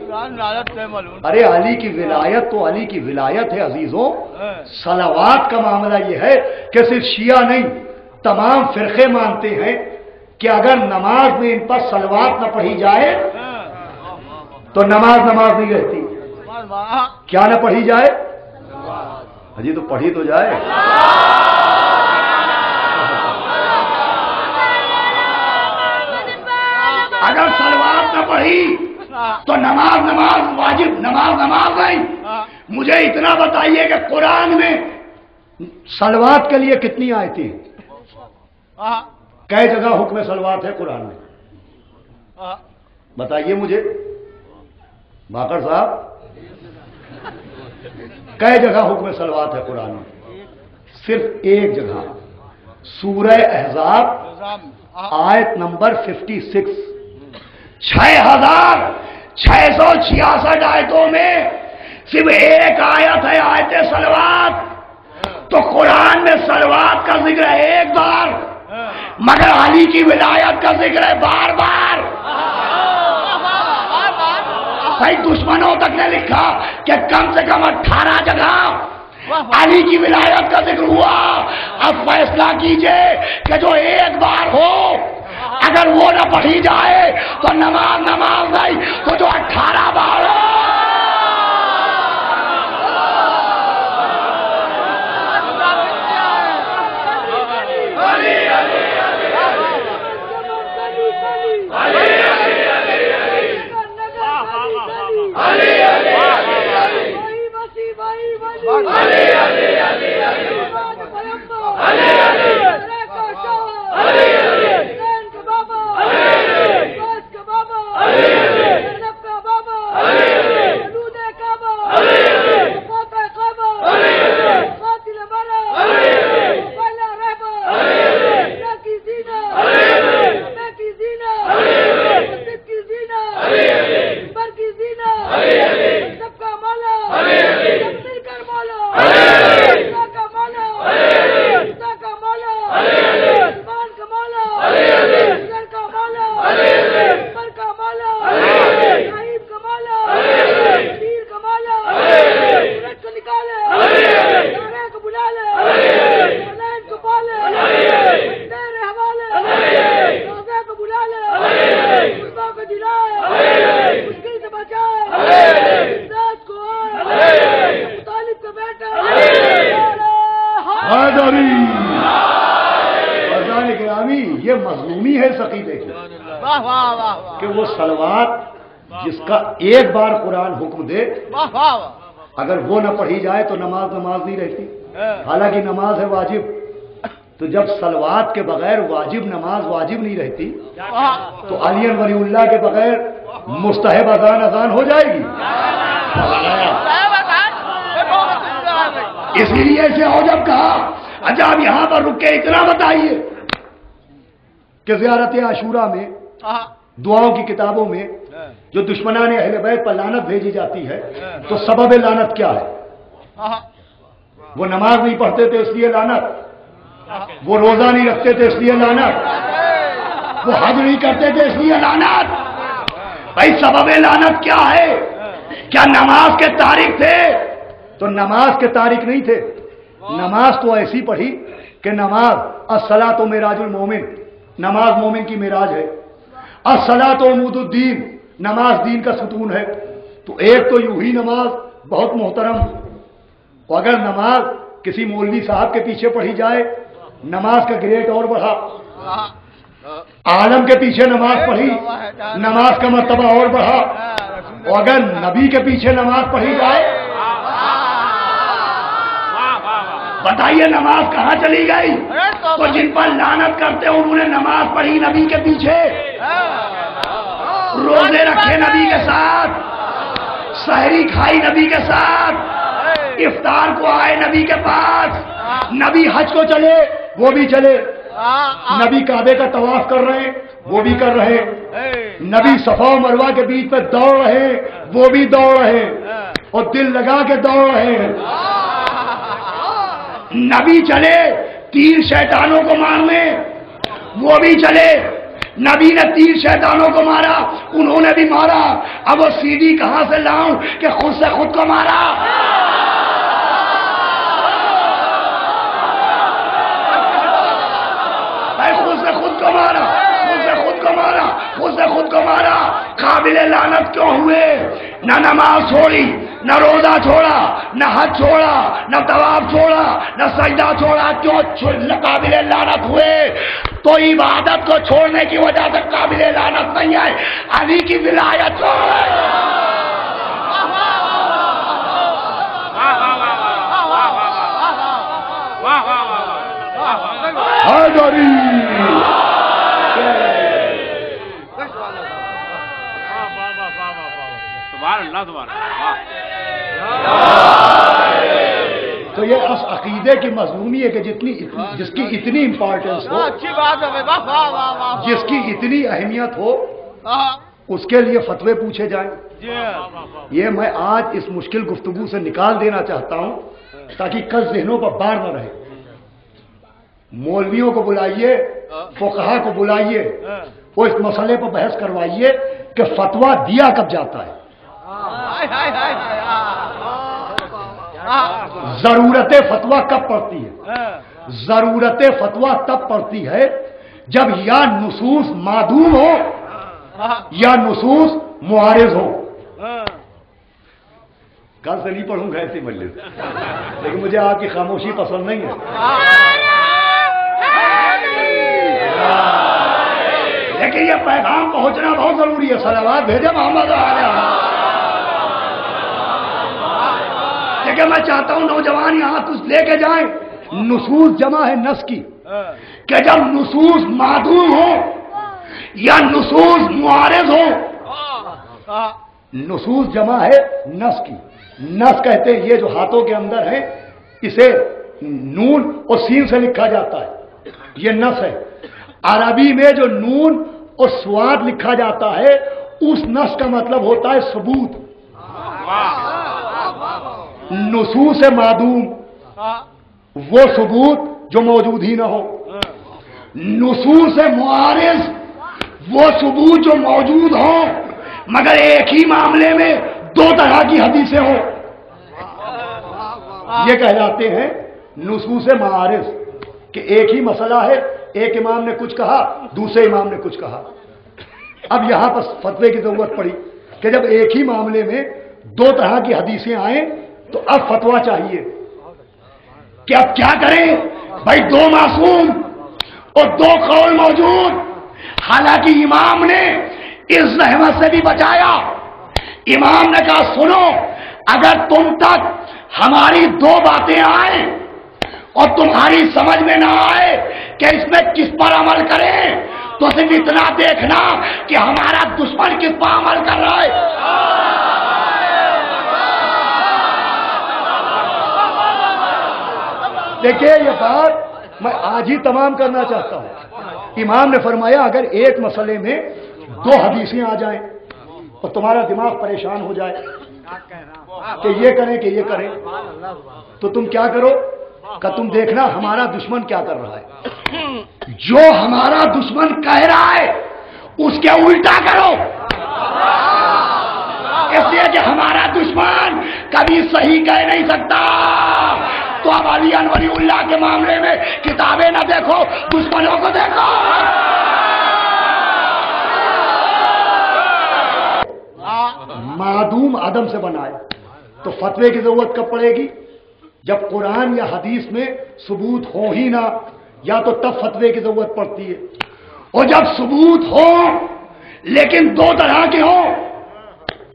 अरे अली की विलायत तो अली की विलायत है अजीजों। हाँ, सलावात का मामला यह है कि सिर्फ़ शिया नहीं तमाम फिरके मानते हैं कि अगर नमाज़ में इन पर सलवात न पढ़ी जाए हाँ, तो नमाज़ नमाज़ नहीं रहती। क्या न पढ़ी जाए? अजी तो पढ़ी तो जाए। अगर सलवार न पढ़ी हाँ, तो नमाज़ नमाज़ वाजिब नमाज़ नमाज़ नहीं। हाँ, मुझे इतना बताइए कि कुरान में सलवात के लिए कितनी आयती हाँ, कई जगह हुक्म सलवात है कुरान में। हाँ, बताइए मुझे। भाकर साहब? कई जगह हुक्म सलवात है कुरान में। सिर्फ़ एक जगह। सूरह एहजाब हाँ, आयत नंबर 56 छह हज़ार, छह सौ छियासठ आयतों में सिर्फ़ एक आयत है, आयत सलवात। तो कुरान में सलवात का ज़िक्र है एक बार, मगर अली की विलायत का ज़िक्र है बार बार। भाई, दुश्मनों तक ने लिखा कि कम से कम अठारह जगह अली की विलायत का ज़िक्र हुआ। अब फैसला कीजिए कि जो एक बार हो अगर वो न पढ़ी जाए तो नमाज़ नमाज़ नहीं तो जो अठारह बार एक बार कुरान हुक्म दे। अगर वो ना पढ़ी जाए तो नमाज़ नमाज़ नहीं रहती। हालाँकि नमाज़ है वाजिब। तो जब सलवात के बगैर वाजिब नमाज़ वाजिब नहीं रहती तो अलियन वलीउल्लाह के बगैर मुस्तहब अजान अजान हो जाएगी। इसीलिए इसे हो जब कहा अच्छा आप यहाँ पर रुक के इतना बताइए कि जियारत आशूरा में हाँ। दुआओं की किताबों में जो दुश्मना ने अहल बैत पर लानत भेजी जाती है तो सबब लानत क्या है? हाँ वो नमाज़ नहीं पढ़ते थे इसलिए लानत। वो रोजा नहीं रखते थे इसलिए लानत। वो हज नहीं करते थे इसलिए लानत। भाई सबब लानत क्या है? क्या नमाज़ के तारीख थे? तो नमाज़ के तारीख नहीं थे। नमाज़ तो ऐसी पढ़ी कि नमाज़ असला तो मेराजुल मोमिन। नमाज़ मोमिन की मेराज है। असला तो उमुदुद्दीन नमाज़ दीन का सुतून है। तो एक तो यूँ ही नमाज़ बहुत मोहतरम। तो अगर नमाज़ किसी मौलवी साहब के पीछे पढ़ी जाए, नमाज़ का ग्रेड और बढ़ा। आलम के पीछे नमाज़ पढ़ी, नमाज़ का मरतबा और बढ़ा। और अगर नबी के पीछे नमाज़ पढ़ी जाए बताइए नमाज़ कहाँ चली गई? तो तो जिन पर लानत करते हो उन्होंने नमाज़ पढ़ी नबी के पीछे। रोज़े रखे नबी के साथ शहरी खाई नबी के साथ इफ्तार को आए नबी के पास। नबी हज को चले वो भी चले। हाँ नबी काबे का तवाफ कर रहे हैं वो भी कर रहे। हैं नबी सफ़ा मरवा के बीच में दौड़ रहे वो भी दौड़ रहे। और दिल लगा के दौड़ रहे हैं। नबी चले, तीर शैतानों को मारने। वो भी चले, नबी ने तीर शैतानों को मारा, उन्होंने भी मारा। अब वो सीढ़ी कहाँ से लाऊं कि खुद से खुद को मारा? भाई, खुद से खुद को मारा, खुद से खुद को मारा, खुद से खुद को मारा। काबिल लानत क्यों हुए? न नमाज़ छोड़ी न रोजा छोड़ा न हज छोड़ा न तवाब छोड़ा न सजदा छोड़ा क्यों काबिल लानत हुए तो इबादत को छोड़ने की वजह से काबिल लानत नहीं है अली की विलायत हो हैदरी तो ये उस अकीदे की मजलूमी है कि जितनी जिसकी इतनी इंपॉर्टेंस हो अच्छी बात है जिसकी इतनी अहमियत हो हाँ। उसके लिए फतवे पूछे जाएँ। हाँ। ये मैं आज इस मुश्किल गुफ्तगू से निकाल देना चाहता हूँ ताकि कल जहनों पर बाढ़ न रहे। मौलवियों को बुलाइए फुकहा को बुलाइए वो इस मसले पर बहस करवाइए कि फतवा दिया कब जाता है। ज़रूरत फतवा कब पड़ती है? हाँ। ज़रूरत फतवा तब पड़ती है जब या नसूस मादूम हो हाँ। या नसूस मुआरिज हो। हाँ। कल से नहीं पढ़ूँगा ऐसे मजलिस। लेकिन मुझे आपकी खामोशी पसंद नहीं है। लेकिन ये पैगाम पहुँचना बहुत ज़रूरी है। सलावाद भेजे मोहम्मद आला। लेकिन मैं चाहता हूँ नौजवान यहाँ कुछ लेके जाए नसूस जमा है नस की। कि जब नसूस मादूम हो या नसूस मुआरज हो हाँ। नसूस जमा है नस की। नस कहते हैं ये जो हाथों के अंदर है इसे नून और सीन से लिखा जाता है। ये नस है। अरबी में जो नून और स्वाद लिखा जाता है उस नस का मतलब होता है सबूत। नसूस मादूम। वो सबूत जो मौजूद ही ना हो। नसूस मुआरिज। वो सबूत जो मौजूद हो, मगर एक ही मामले में दो तरह की हदीसें हो। ये कहलाते हैं नसूस मारिज कि एक ही मसला है, एक इमाम ने कुछ कहा, दूसरे इमाम ने कुछ कहा। अब यहाँ पर फतवे की ज़रूरत पड़ी, कि जब एक ही मामले में दो तरह की हदीसें आए तो अब फतवा चाहिए कि अब क्या करें? भाई, दो मासूम और दो कौल मौजूद। हालाँकि इमाम ने इस रहमत से भी बचाया। इमाम ने कहा, सुनो, अगर तुम तक हमारी दो बातें आए और तुम्हारी समझ में ना आए कि इसमें किस पर अमल करें तो सिर्फ़ इतना देखना कि हमारा दुश्मन किस पर अमल कर रहा है। देखिए ये बात मैं आज ही तमाम करना चाहता हूँ। इमाम ने फरमाया, अगर एक मसले में दो हदीसें आ जाएँ और तुम्हारा दिमाग परेशान हो जाए कि ये करें कि ये करें। तो तुम क्या करो? का तुम देखना हमारा दुश्मन क्या कर रहा है। जो हमारा दुश्मन कह रहा है, उसके उल्टा करो। इसलिए कि हमारा दुश्मन कभी सही कह नहीं सकता। तो अब अली अनवरी उल्लाह के मामले में किताबें ना देखो, दुश्मनों को देखो। मादूम आदम से बनाए तो फतवे की ज़रूरत कब पड़ेगी? जब कुरान या हदीस में सबूत हो ही ना, या तो तब फतवे की ज़रूरत पड़ती है। और जब सबूत हो, लेकिन दो तरह के हो,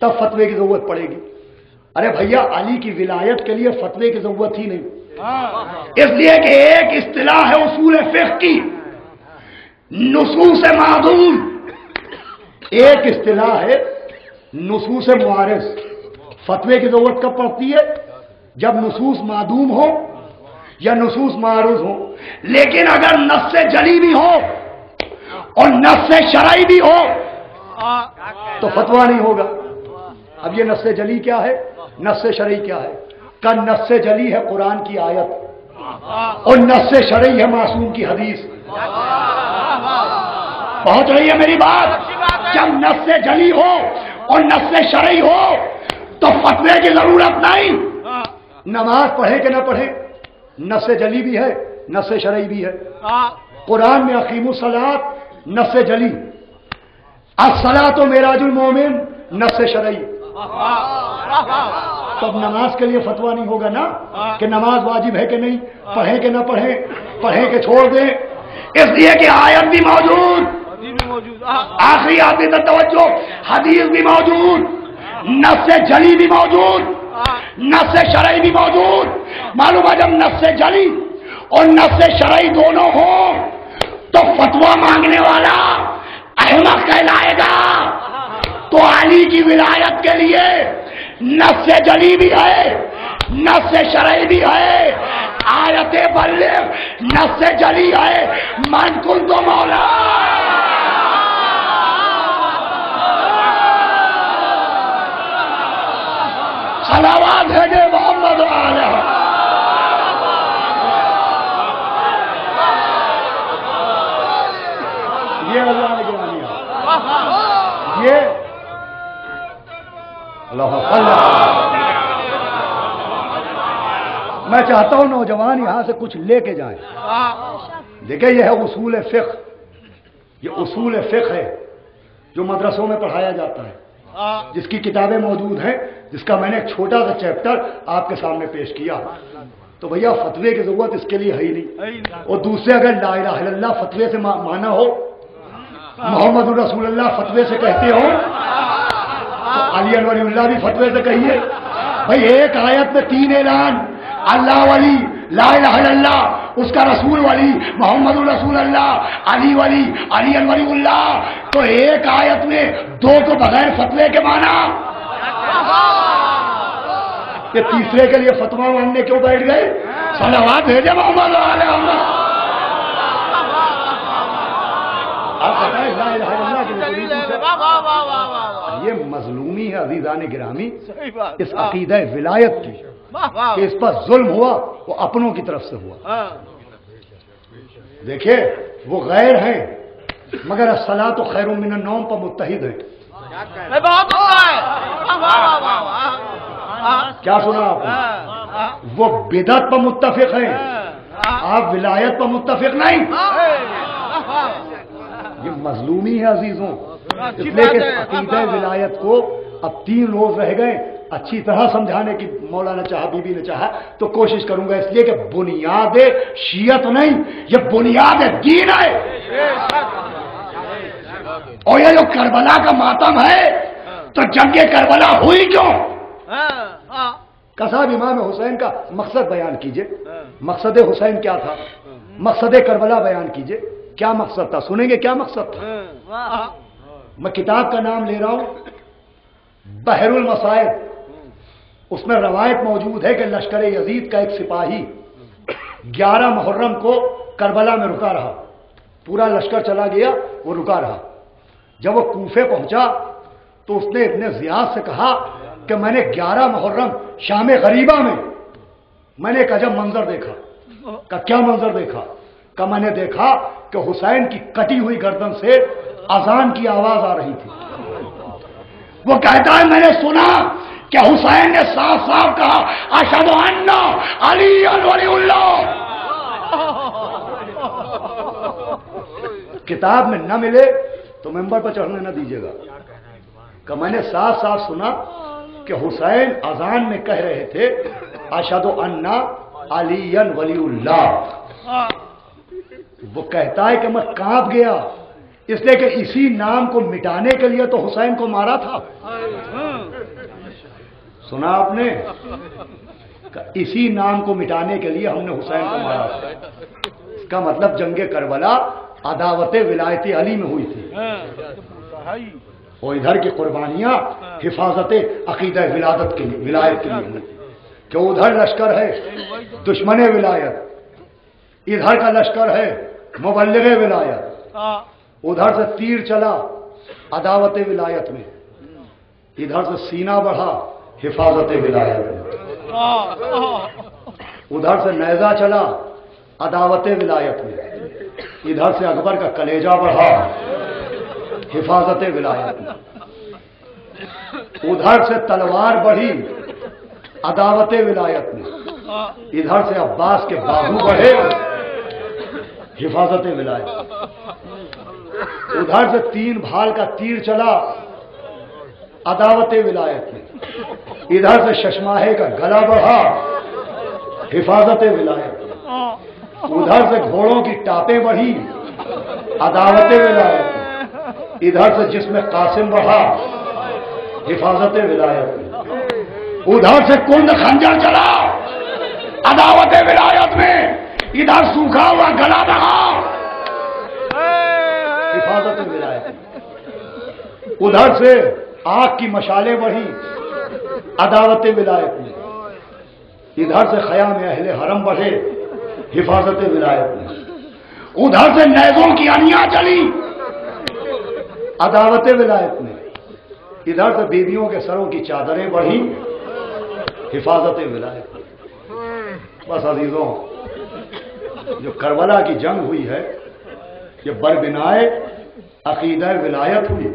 तब फतवे की ज़रूरत पड़ेगी। अरे भैया अली की विलायत के लिए फतवे की ज़रूरत ही नहीं। इसलिए कि एक इस्तिलाह है उसूल फिक की। नसूस मादूम। एक इस्तिलाह है नसूस मुआरस फतवे की ज़रूरत कब पड़ती है? जब नसूस मादूम हो या नसूस मारूज हो। लेकिन अगर नस जली भी हो और नस शराई भी हो। तो फतवा नहीं होगा। अब ये नस्से जली क्या है? नस्से शरी क्या है? का नस्से जली है कुरान की आयत। और नस्से शरई है मासूम की हदीस। पहुँच रही है मेरी बात। जब नस्से जली हो और नस्से शरई हो तो फतवे की ज़रूरत नहीं। नमाज़ पढ़े कि ना पढ़े? नस्से जली भी है नस्से शरई भी है। कुरान में अकीम सलात नस्से जली। असला तो मेराजुल मोमिन नस्से शरई तब नमाज़ के लिए फतवा नहीं होगा ना कि नमाज़ वाजिब है कि नहीं? पढ़े कि ना पढ़े? पढ़े के छोड़ दें? इसलिए कि आयत भी मौजूद। आखिरी आदमी तक तवज्जो, हदीस भी मौजूद, नस जली भी मौजूद, नस शरई भी मौजूद। मालूम है जब नस जली और नस शरई दोनों हो तो फतवा मांगने वाला अहमद कहलाएगा। तो अली की विलायत के लिए नस जली भी है नस शरई भी है, आयत बल्ले नस जली है। मन कुल तो मौला। सलावाद है जे मोहम्मद ये अल्लाह ने ये मैं चाहता हूँ नौजवान यहाँ से कुछ लेके जाए। देखिए, यह है उसूल फिक ये उसूल फिक है, जो मदरसों में पढ़ाया जाता है। जिसकी किताबें मौजूद हैं, जिसका मैंने एक छोटा सा चैप्टर आपके सामने पेश किया। तो भैया, फतवे की ज़रूरत इसके लिए है ही नहीं। और दूसरे, अगर ला इलाहा फतवे से माना हो मोहम्मद रसूलुल्लाह फतवे से कहते हो तो अली अनवरीउल्लाह भी फतवे से कहिए भाई, एक आयत में तीन ऐलान। अल्लाह वली, ला इल्लल्लाह, उसका रसूल वली मोहम्मद रसूल अल्लाह अली वली, अली अनवरीउल्लाह तो एक आयत में दो को बगैर फतवे के माना। ये तीसरे के लिए फतवा मानने क्यों बैठ गए? सलावात भेजे मोहम्मद आप बताएँ ये मजलूमी है अजीजान गिरामी। इस अकीदा विलायत की कि इस पर जुल्म हुआ वो अपनों की तरफ़ से हुआ। देखिए वो गैर हैं मगर असला तो खैर मिन नौम पर मुतहिद है। है। वाह। क्या सुना आपने? वो बिदत पर मुत्तफिक है आप विलायत पर मुत्तफिक नहीं। ये मजलूमी है अजीजों। अकीदा विलायत को अब तीन रोज रह गए। अच्छी तरह समझाने की मौला ने चाहा बीबी ने चाहा तो कोशिश करूँगा इसलिए कि बुनियाद शीयत नहीं ये बुनियाद दीन है। और ये जो करबला का मातम है तो जंगे करबला हुई क्यों? कसाब इमाम हुसैन का मकसद बयान कीजिए। मकसद हुसैन क्या था? मकसद करबला बयान कीजिए। क्या मकसद था? सुनेंगे क्या मकसद था? मैं किताब का नाम ले रहा हूँ, बहरुल मसायद उसमें रवायत मौजूद है कि लश्कर यजीद का एक सिपाही 11 मुहर्रम को करबला में रुका रहा। पूरा लश्कर चला गया, वो रुका रहा। जब वो कूफे पहुँचा तो उसने इतने जियाद से कहा कि मैंने 11 मुहर्रम शाम गरीबा में, मैंने एक अजब मंजर देखा। का क्या मंजर देखा? का मैंने देखा कि हुसैन की कटी हुई गर्दन से अजान की आवाज़ आ रही थी। वो कहता है, मैंने सुना कि हुसैन ने साफ़ साफ़ कहा अशद अन्ना अली किताब में न मिले तो मेंबर पर चढ़ने न दीजिएगा। कि मैंने साफ़ साफ़ सुना कि हुसैन अजान में कह रहे थे अशद अन्ना अलीन वलीउल्लाह वो कहता है कि मैं काँप गया। इसलिए कि इसी नाम को मिटाने के लिए तो हुसैन को मारा था। सुना आपने? इसी नाम को मिटाने के लिए हमने हुसैन को मारा था। इसका मतलब जंगे करबला अदावत विलायती अली में हुई थी। और इधर की कुर्बानियाँ हिफाजत अकीद विलादत के लिए, विलायत के लिए हुई कि उधर लश्कर है, दुश्मन विलायत। इधर का लश्कर है मुबलग विलायत। उधर से तीर चला अदावत विलायत में। इधर से सीना बढ़ा हिफाजत विलायत में। उधर से नैजा चला अदावत विलायत में। इधर से अकबर का कलेजा बढ़ा हिफाजत विलायत में। उधर से तलवार बढ़ी अदावत विलायत में। इधर से अब्बास के बाबू बढ़े हिफाजत विलायत उधर से तीन भाल का तीर चला, अदावत विलायत में इधर से शशमाहे का गला बढ़ा, हिफाजत विलायत उधर से घोड़ों की टापें बढ़ी, अदावत विलायत इधर से जिसमें कासिम बढ़ा, हिफाजत विलायत उधर से कुंद खंजर चला, अदावत विलायत में इधर सूखा हुआ गला रहा हिफाजत विलायत उधर से आग की मशाले बढ़ी अदावत विलायत में इधर से खयाम अहले हरम बढ़े हिफाजत विलायत में उधर से नैजों की अनिया चली अदावत विलायत में इधर से बीवियों के सरों की चादरें बढ़ी हिफाजत विलायत बस अजीजों जो करबला की जंग हुई है, ये बरबिनाए अकीद विलायत हुई।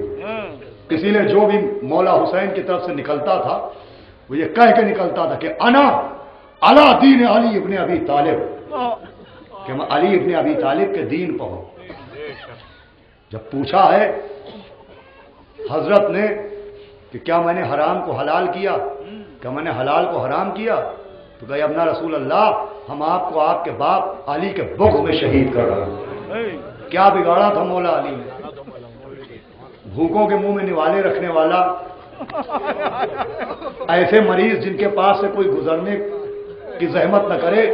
इसीलिए जो भी मौला हुसैन की तरफ़ से निकलता था, वो ये कह के निकलता था कि अना, अला दीन अली इबन अभी तालिब। कि मैं अली इबन अभी तालिब के दीन पर हूँ। जब पूछा है, हज़रत ने कि क्या मैंने हराम को हलाल किया? क्या मैंने हलाल को हराम किया? तो भाई अपना रसूल अल्लाह हम आपको आपके बाप अली के बुख में शहीद कर रहे हैं। क्या बिगाड़ा था मौला अली ने? भूखों के मुँह में निवाले रखने वाला ऐसे मरीज़ जिनके पास से कोई गुजरने की जहमत न करे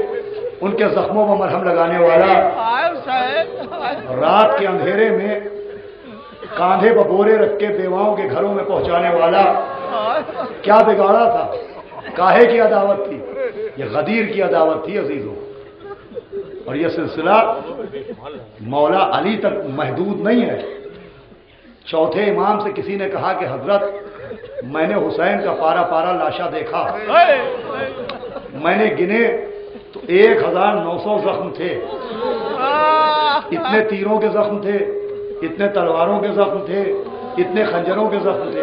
उनके जख्मों पर मरहम लगाने वाला रात के अंधेरे में कांधे पर बोरे रख के बेवाओं के घरों में पहुँचाने वाला क्या बिगाड़ा था? काहे की अदावत थी? यह गदीर की अदावत थी अजीजों। और यह सिलसिला मौला अली तक महदूद नहीं है। चौथे इमाम से किसी ने कहा कि, हज़रत, मैंने हुसैन का पारा पारा लाशा देखा। मैंने गिने तो एक हज़ार नौ सौ जख्म थे। इतने तीरों के जख्म थे, इतने तलवारों के जख्म थे, इतने खंजरों के जख्म थे।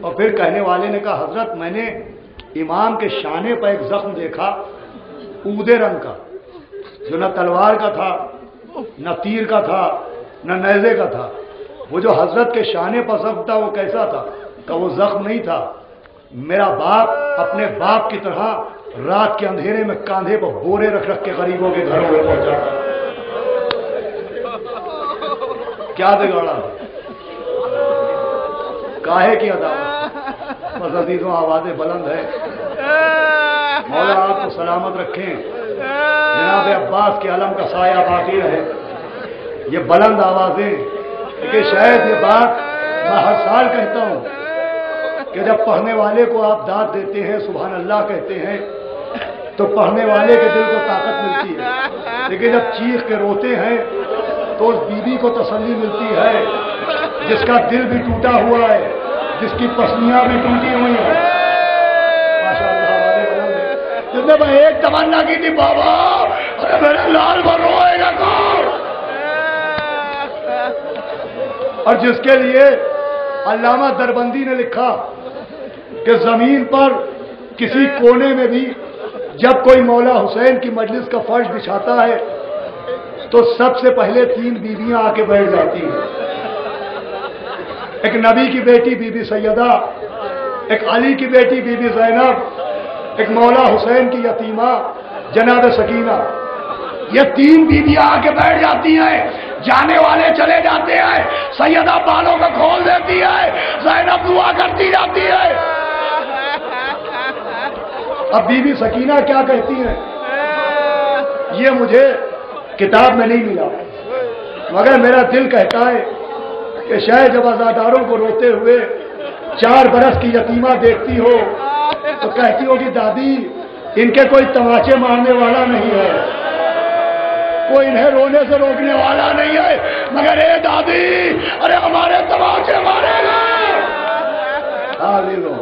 और फिर कहने वाले ने कहा, हज़रत, मैंने इमाम के शाने पर एक जख्म देखा, ऊदे रंग का। जो न तलवार का था, न तीर का था, न नैजे का था। वो जो हज़रत के शाने पर जख्म था, वो कैसा था? का वो जख्म नहीं था। मेरा बाप अपने बाप की तरह रात के अंधेरे में कांधे पर बोरे रख रख के गरीबों के घरों में पहुँचा क्या बिगाड़ा काहे की अदावत? बस अजीजों आवाज़ें बुलंद है। मौला आपको सलामत रखें। जनाब अब्बास के अलम का साया बाकी रहे। ये बुलंद आवाज़ें, क्योंकि शायद ये बात मैं हर साल कहता हूँ कि जब पढ़ने वाले को आप दाद देते हैं सुबह अल्लाह कहते हैं तो पढ़ने वाले के दिल को ताकत मिलती है। लेकिन जब चीख के रोते हैं तो उस बीबी को तसल्ली मिलती है, जिसका दिल भी टूटा हुआ है। जिसकी पसलियाँ भी टूटी हुई हैं। जिसने मैं एक तमन्ना की थी, बाबा, अरे मेरे लाल पर रोएगा कौन? और जिसके लिए अल्लामा दरबंदी ने लिखा कि ज़मीन पर किसी कोने में भी जब कोई मौला हुसैन की मजलिस का फर्श बिछाता है तो सबसे पहले तीन बीवियाँ आके बैठ जाती हैं। एक नबी की बेटी बीबी सैयदा, एक अली की बेटी बीबी जैनब, एक मौला हुसैन की यतीमा, जनाब सकीना। ये तीन बीबियाँ आके बैठ जाती हैं, जाने वाले चले जाते हैं, सैयदा बालों को खोल देती है, जैनब दुआ करती जाती है। अब बीबी सकीना क्या कहती है? ये मुझे किताब में नहीं मिला, मगर मेरा दिल कहता है कि शायद जब आजादारों को रोते हुए चार बरस की यतीमा देखती हो तो कहती होगी, दादी, इनके कोई तमाचे मारने वाला नहीं है। कोई इन्हें रोने से रोकने वाला नहीं है। मगर ए दादी, अरे हमारे तमाचे मारेगा। हाँ लो,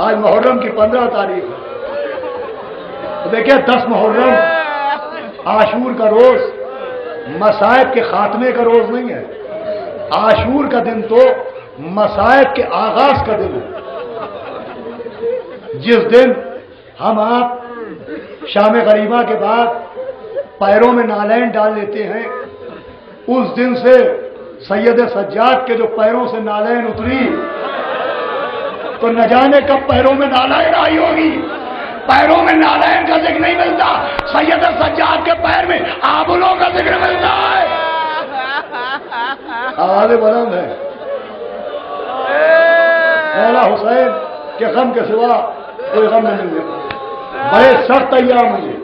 आज मुहर्रम की पंद्रह तारीख है। तो देखिए, दस मुहर्रम, आशूर का रोज, मसायब के खात्मे का रोज नहीं है। आशूर का दिन तो मसायब के आगाज़ का दिन है। जिस दिन हम आप शाम गरीबा के बाद पैरों में नालैन डाल लेते हैं, उस दिन से सैयद सज्जाद के जो पैरों से नालैन उतरी तो न जाने कब पैरों में नालैन आई होगी। पैरों में नालैन का ज़िक्र नहीं मिलता, सैयद सज्जाद के पैर में आबुलों का ज़िक्र मिलता है। आवाज़ बुलंद है। मौला हुसैन के गम के सिवा कोई गम नहीं मिलता। बड़े सख्त अयाम है ये।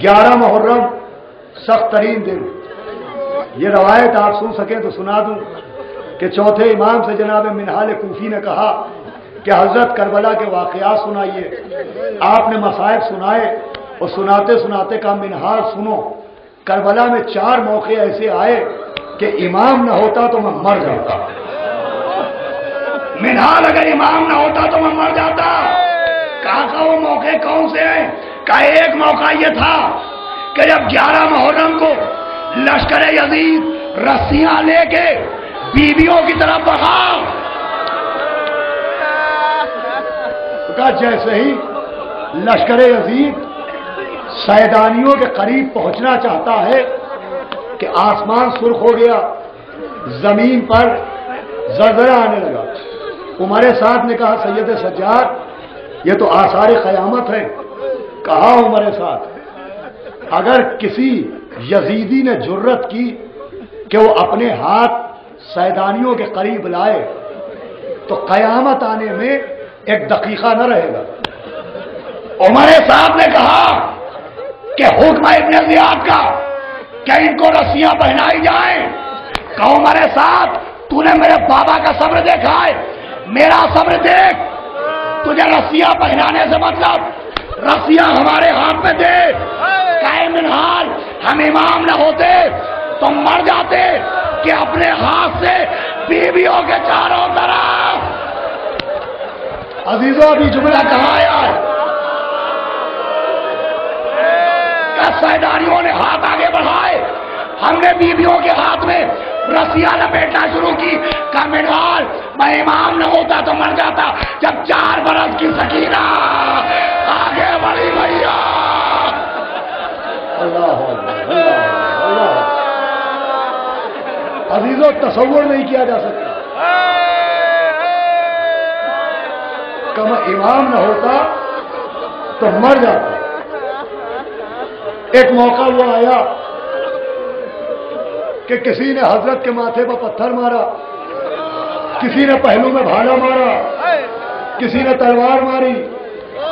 ग्यारह मुहर्रम सख्त तरीन दिन। ये रवायत आप सुन सकें तो सुना दूँ कि चौथे इमाम से जनाब मिनहाल कूफी ने कहा कि हज़रत करबला के वाकयात सुनाइए। आपने मसायब सुनाए और सुनाते सुनाते कहा मिनहाल सुनो करबला में चार मौके ऐसे आए कि इमाम ना होता तो मैं मर जाता। मिनहाल अगर इमाम ना होता तो मैं मर जाता। कहा का वो मौके कौन से हैं? का एक मौका ये था कि जब 11 मुहर्रम को लश्कर यजीद रस्सियाँ लेके बीवियों की तरफ़ बढ़ा। तो जैसे ही लश्कर यजीद सैदानियों के करीब पहुँचना चाहता है कि आसमान सुर्ख हो गया, ज़मीन पर जरजरा आने लगा। उमर साहब ने कहा, सैयद सज्जाद, ये तो आसार क़यामत है। कहा उमर साहब अगर किसी यजीदी ने ज़रूरत की कि वो अपने हाथ सैदानियों के करीब लाए तो कयामत आने में एक दकीका न रहेगा। उमर साहब ने कहा कि हुक्म इब्न जियाद का क्या इनको रस्सियाँ पहनाई जाए? कहो मेरे साथ, तूने मेरे बाबा का सब्र देखा है। मेरा सब्र देख। तुझे रस्सियाँ पहनाने से मतलब रस्सियाँ हमारे हाथ में दे। कायम हाल हम इमाम न होते तो मर जाते कि अपने हाथ से बीवियों के चारों तरफ़। अजीजों, अभी जुमला कहा आया सैदानियों ने हाथ आगे बढ़ाए। हमने बीवियों के हाथ में रसिया लपेटना शुरू की। का मैं इमाम न होता तो मर जाता, जब चार बरस की सकीना। आगे बढ़ी भैया। अजीजों तस्वुर नहीं किया जा सकता। कम इमाम न होता तो मर जाता। एक मौका वो आया कि किसी ने हज़रत के माथे पर पत्थर मारा, किसी ने पहलू में भाला मारा, किसी ने तलवार मारी,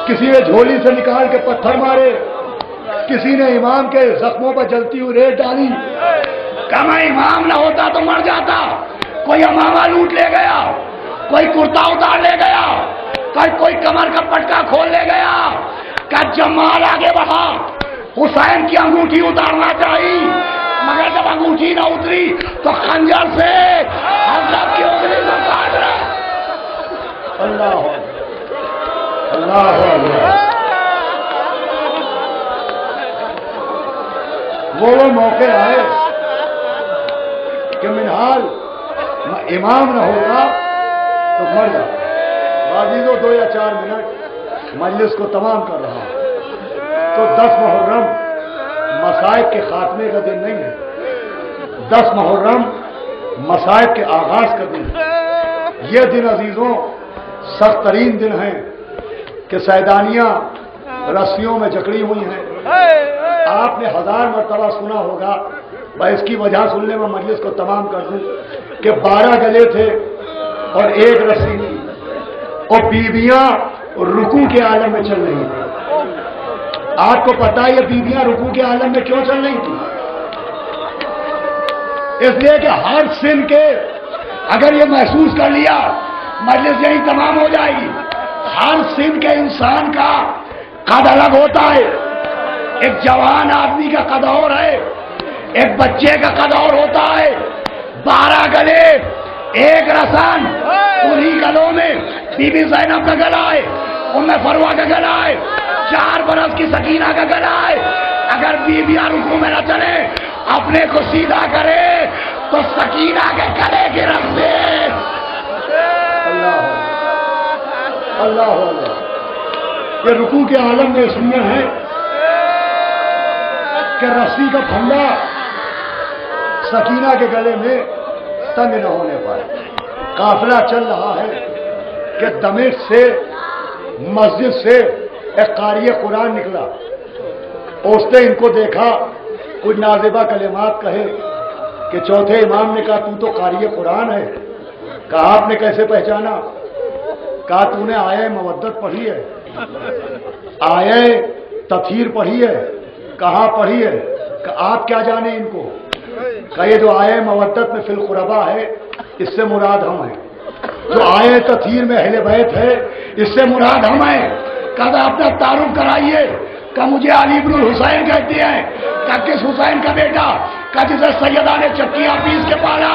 किसी ने झोली से निकाल के पत्थर मारे, किसी ने इमाम के जख्मों पर जलती हुई रेत डाली। कम इमाम ना होता तो मर जाता। कोई अमामा लूट ले गया, कोई कुर्ता उतार ले गया कोई कोई कमर का पटका खोल ले गया। का जमाल आगे बढ़ा। हुसैन की अंगूठी उतारना चाहिए। मगर जब अंगूठी ना उतरी तो खंजर से हज़रत की उंगली को काट रहा अल्लाह अल्लाह वो वो मौके आए कि मिनहाल इमाम न होगा तो मर जाता। बाजीजो दो या चार मिनट मजलिस को तमाम कर रहा हूँ। तो दस मुहर्रम मसाइब के खात्मे का दिन नहीं है। दस मुहर्रम मसायब के आगाज़ का दिन है। ये दिन अजीजों, सख्त तरीन दिन है कि सैदानियाँ रस्सियों में जकड़ी हुई हैं। आपने हज़ार मरतबा सुना होगा, मैं इसकी वजह सुनने में मजलिस को तमाम कर दूँ कि बारह गले थे और एक रस्सी थी और बीबियाँ रुकू के आलम में चल रही थी आपको पता है ये बीबियाँ रुकू के आलम में क्यों चल रही? थी इसलिए कि हर सिन के अगर ये महसूस कर लिया मजलिस यही तमाम हो जाएगी। हर सिन के इंसान का कद अलग होता है। एक जवान आदमी का कद और है एक बच्चे का कद और होता है। बारह गले एक रसान उन्हीं गलों में बीबी जैनब का गला है। उनमें फरवा का गला है। चार बरस की सकीना का गला है। अगर बीबियाँ रुकू में न चले, अपने को सीधा करे तो सकीना के गले के रस्ते अल्लाह ये रुकू के आलम में इसलिए है कि रस्सी का फंदा सकीना के गले में तंग न होने पाए। काफिला चल रहा है कि दमिश से मस्जिद से एक कारी कुरान निकला। उसने इनको देखा कुछ नाजिबा कलेमात कहे कि चौथे इमाम ने कहा, तू तो कारी कुरान है। कहा, आपने कैसे पहचाना? कहा, तूने आय मवद्दत पढ़ी है। आय तथीर पढ़ी है। कहा, पढ़ी है। कि, आप क्या जाने इनको? का ये जो आय मवद्दत में फिल खुरबा है, इससे मुराद हम हैं। जो आय तथीर में अहले बैत है, इससे मुराद हम हैं। कहा अपना तारुफ कराइए। का मुझे अली इब्नुल हुसैन कहते हैं का किस हुसैन का बेटा? का जिसे सैयदा ने चक्कियाँ पीस के पाला।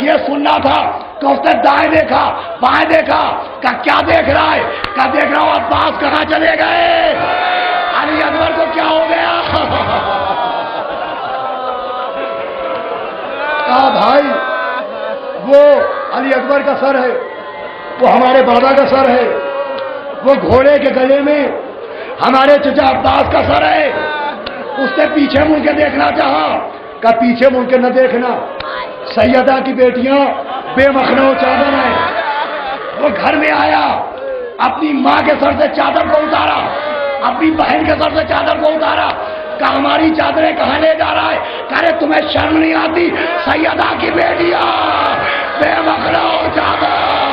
ये सुनना था तो उसने दाएँ देखा, बाएँ देखा। का क्या देख रहा है? का देख रहा हूँ, अब्बास कहाँ चले गए? अली अकबर को क्या हो गया? कहा, भाई, वो अली अकबर का सर है, वो हमारे बाबा का सर है, वो घोड़े के गले में हमारे चचा अब्बास का सर है। उसने पीछे मुड़ के देखना चाहा का पीछे मुड़ के न देखना। सैयदा की बेटियाँ बेमखनो चादर है। वो घर में आया, अपनी माँ के सर से चादर को उतारा, अपनी बहन के सर से चादर को उतारा हमारी चादरें कहा ले जा रहा है? अरे तुम्हें शर्म नहीं आती? सैयदा की बेटिया बेवकड़ा चादर।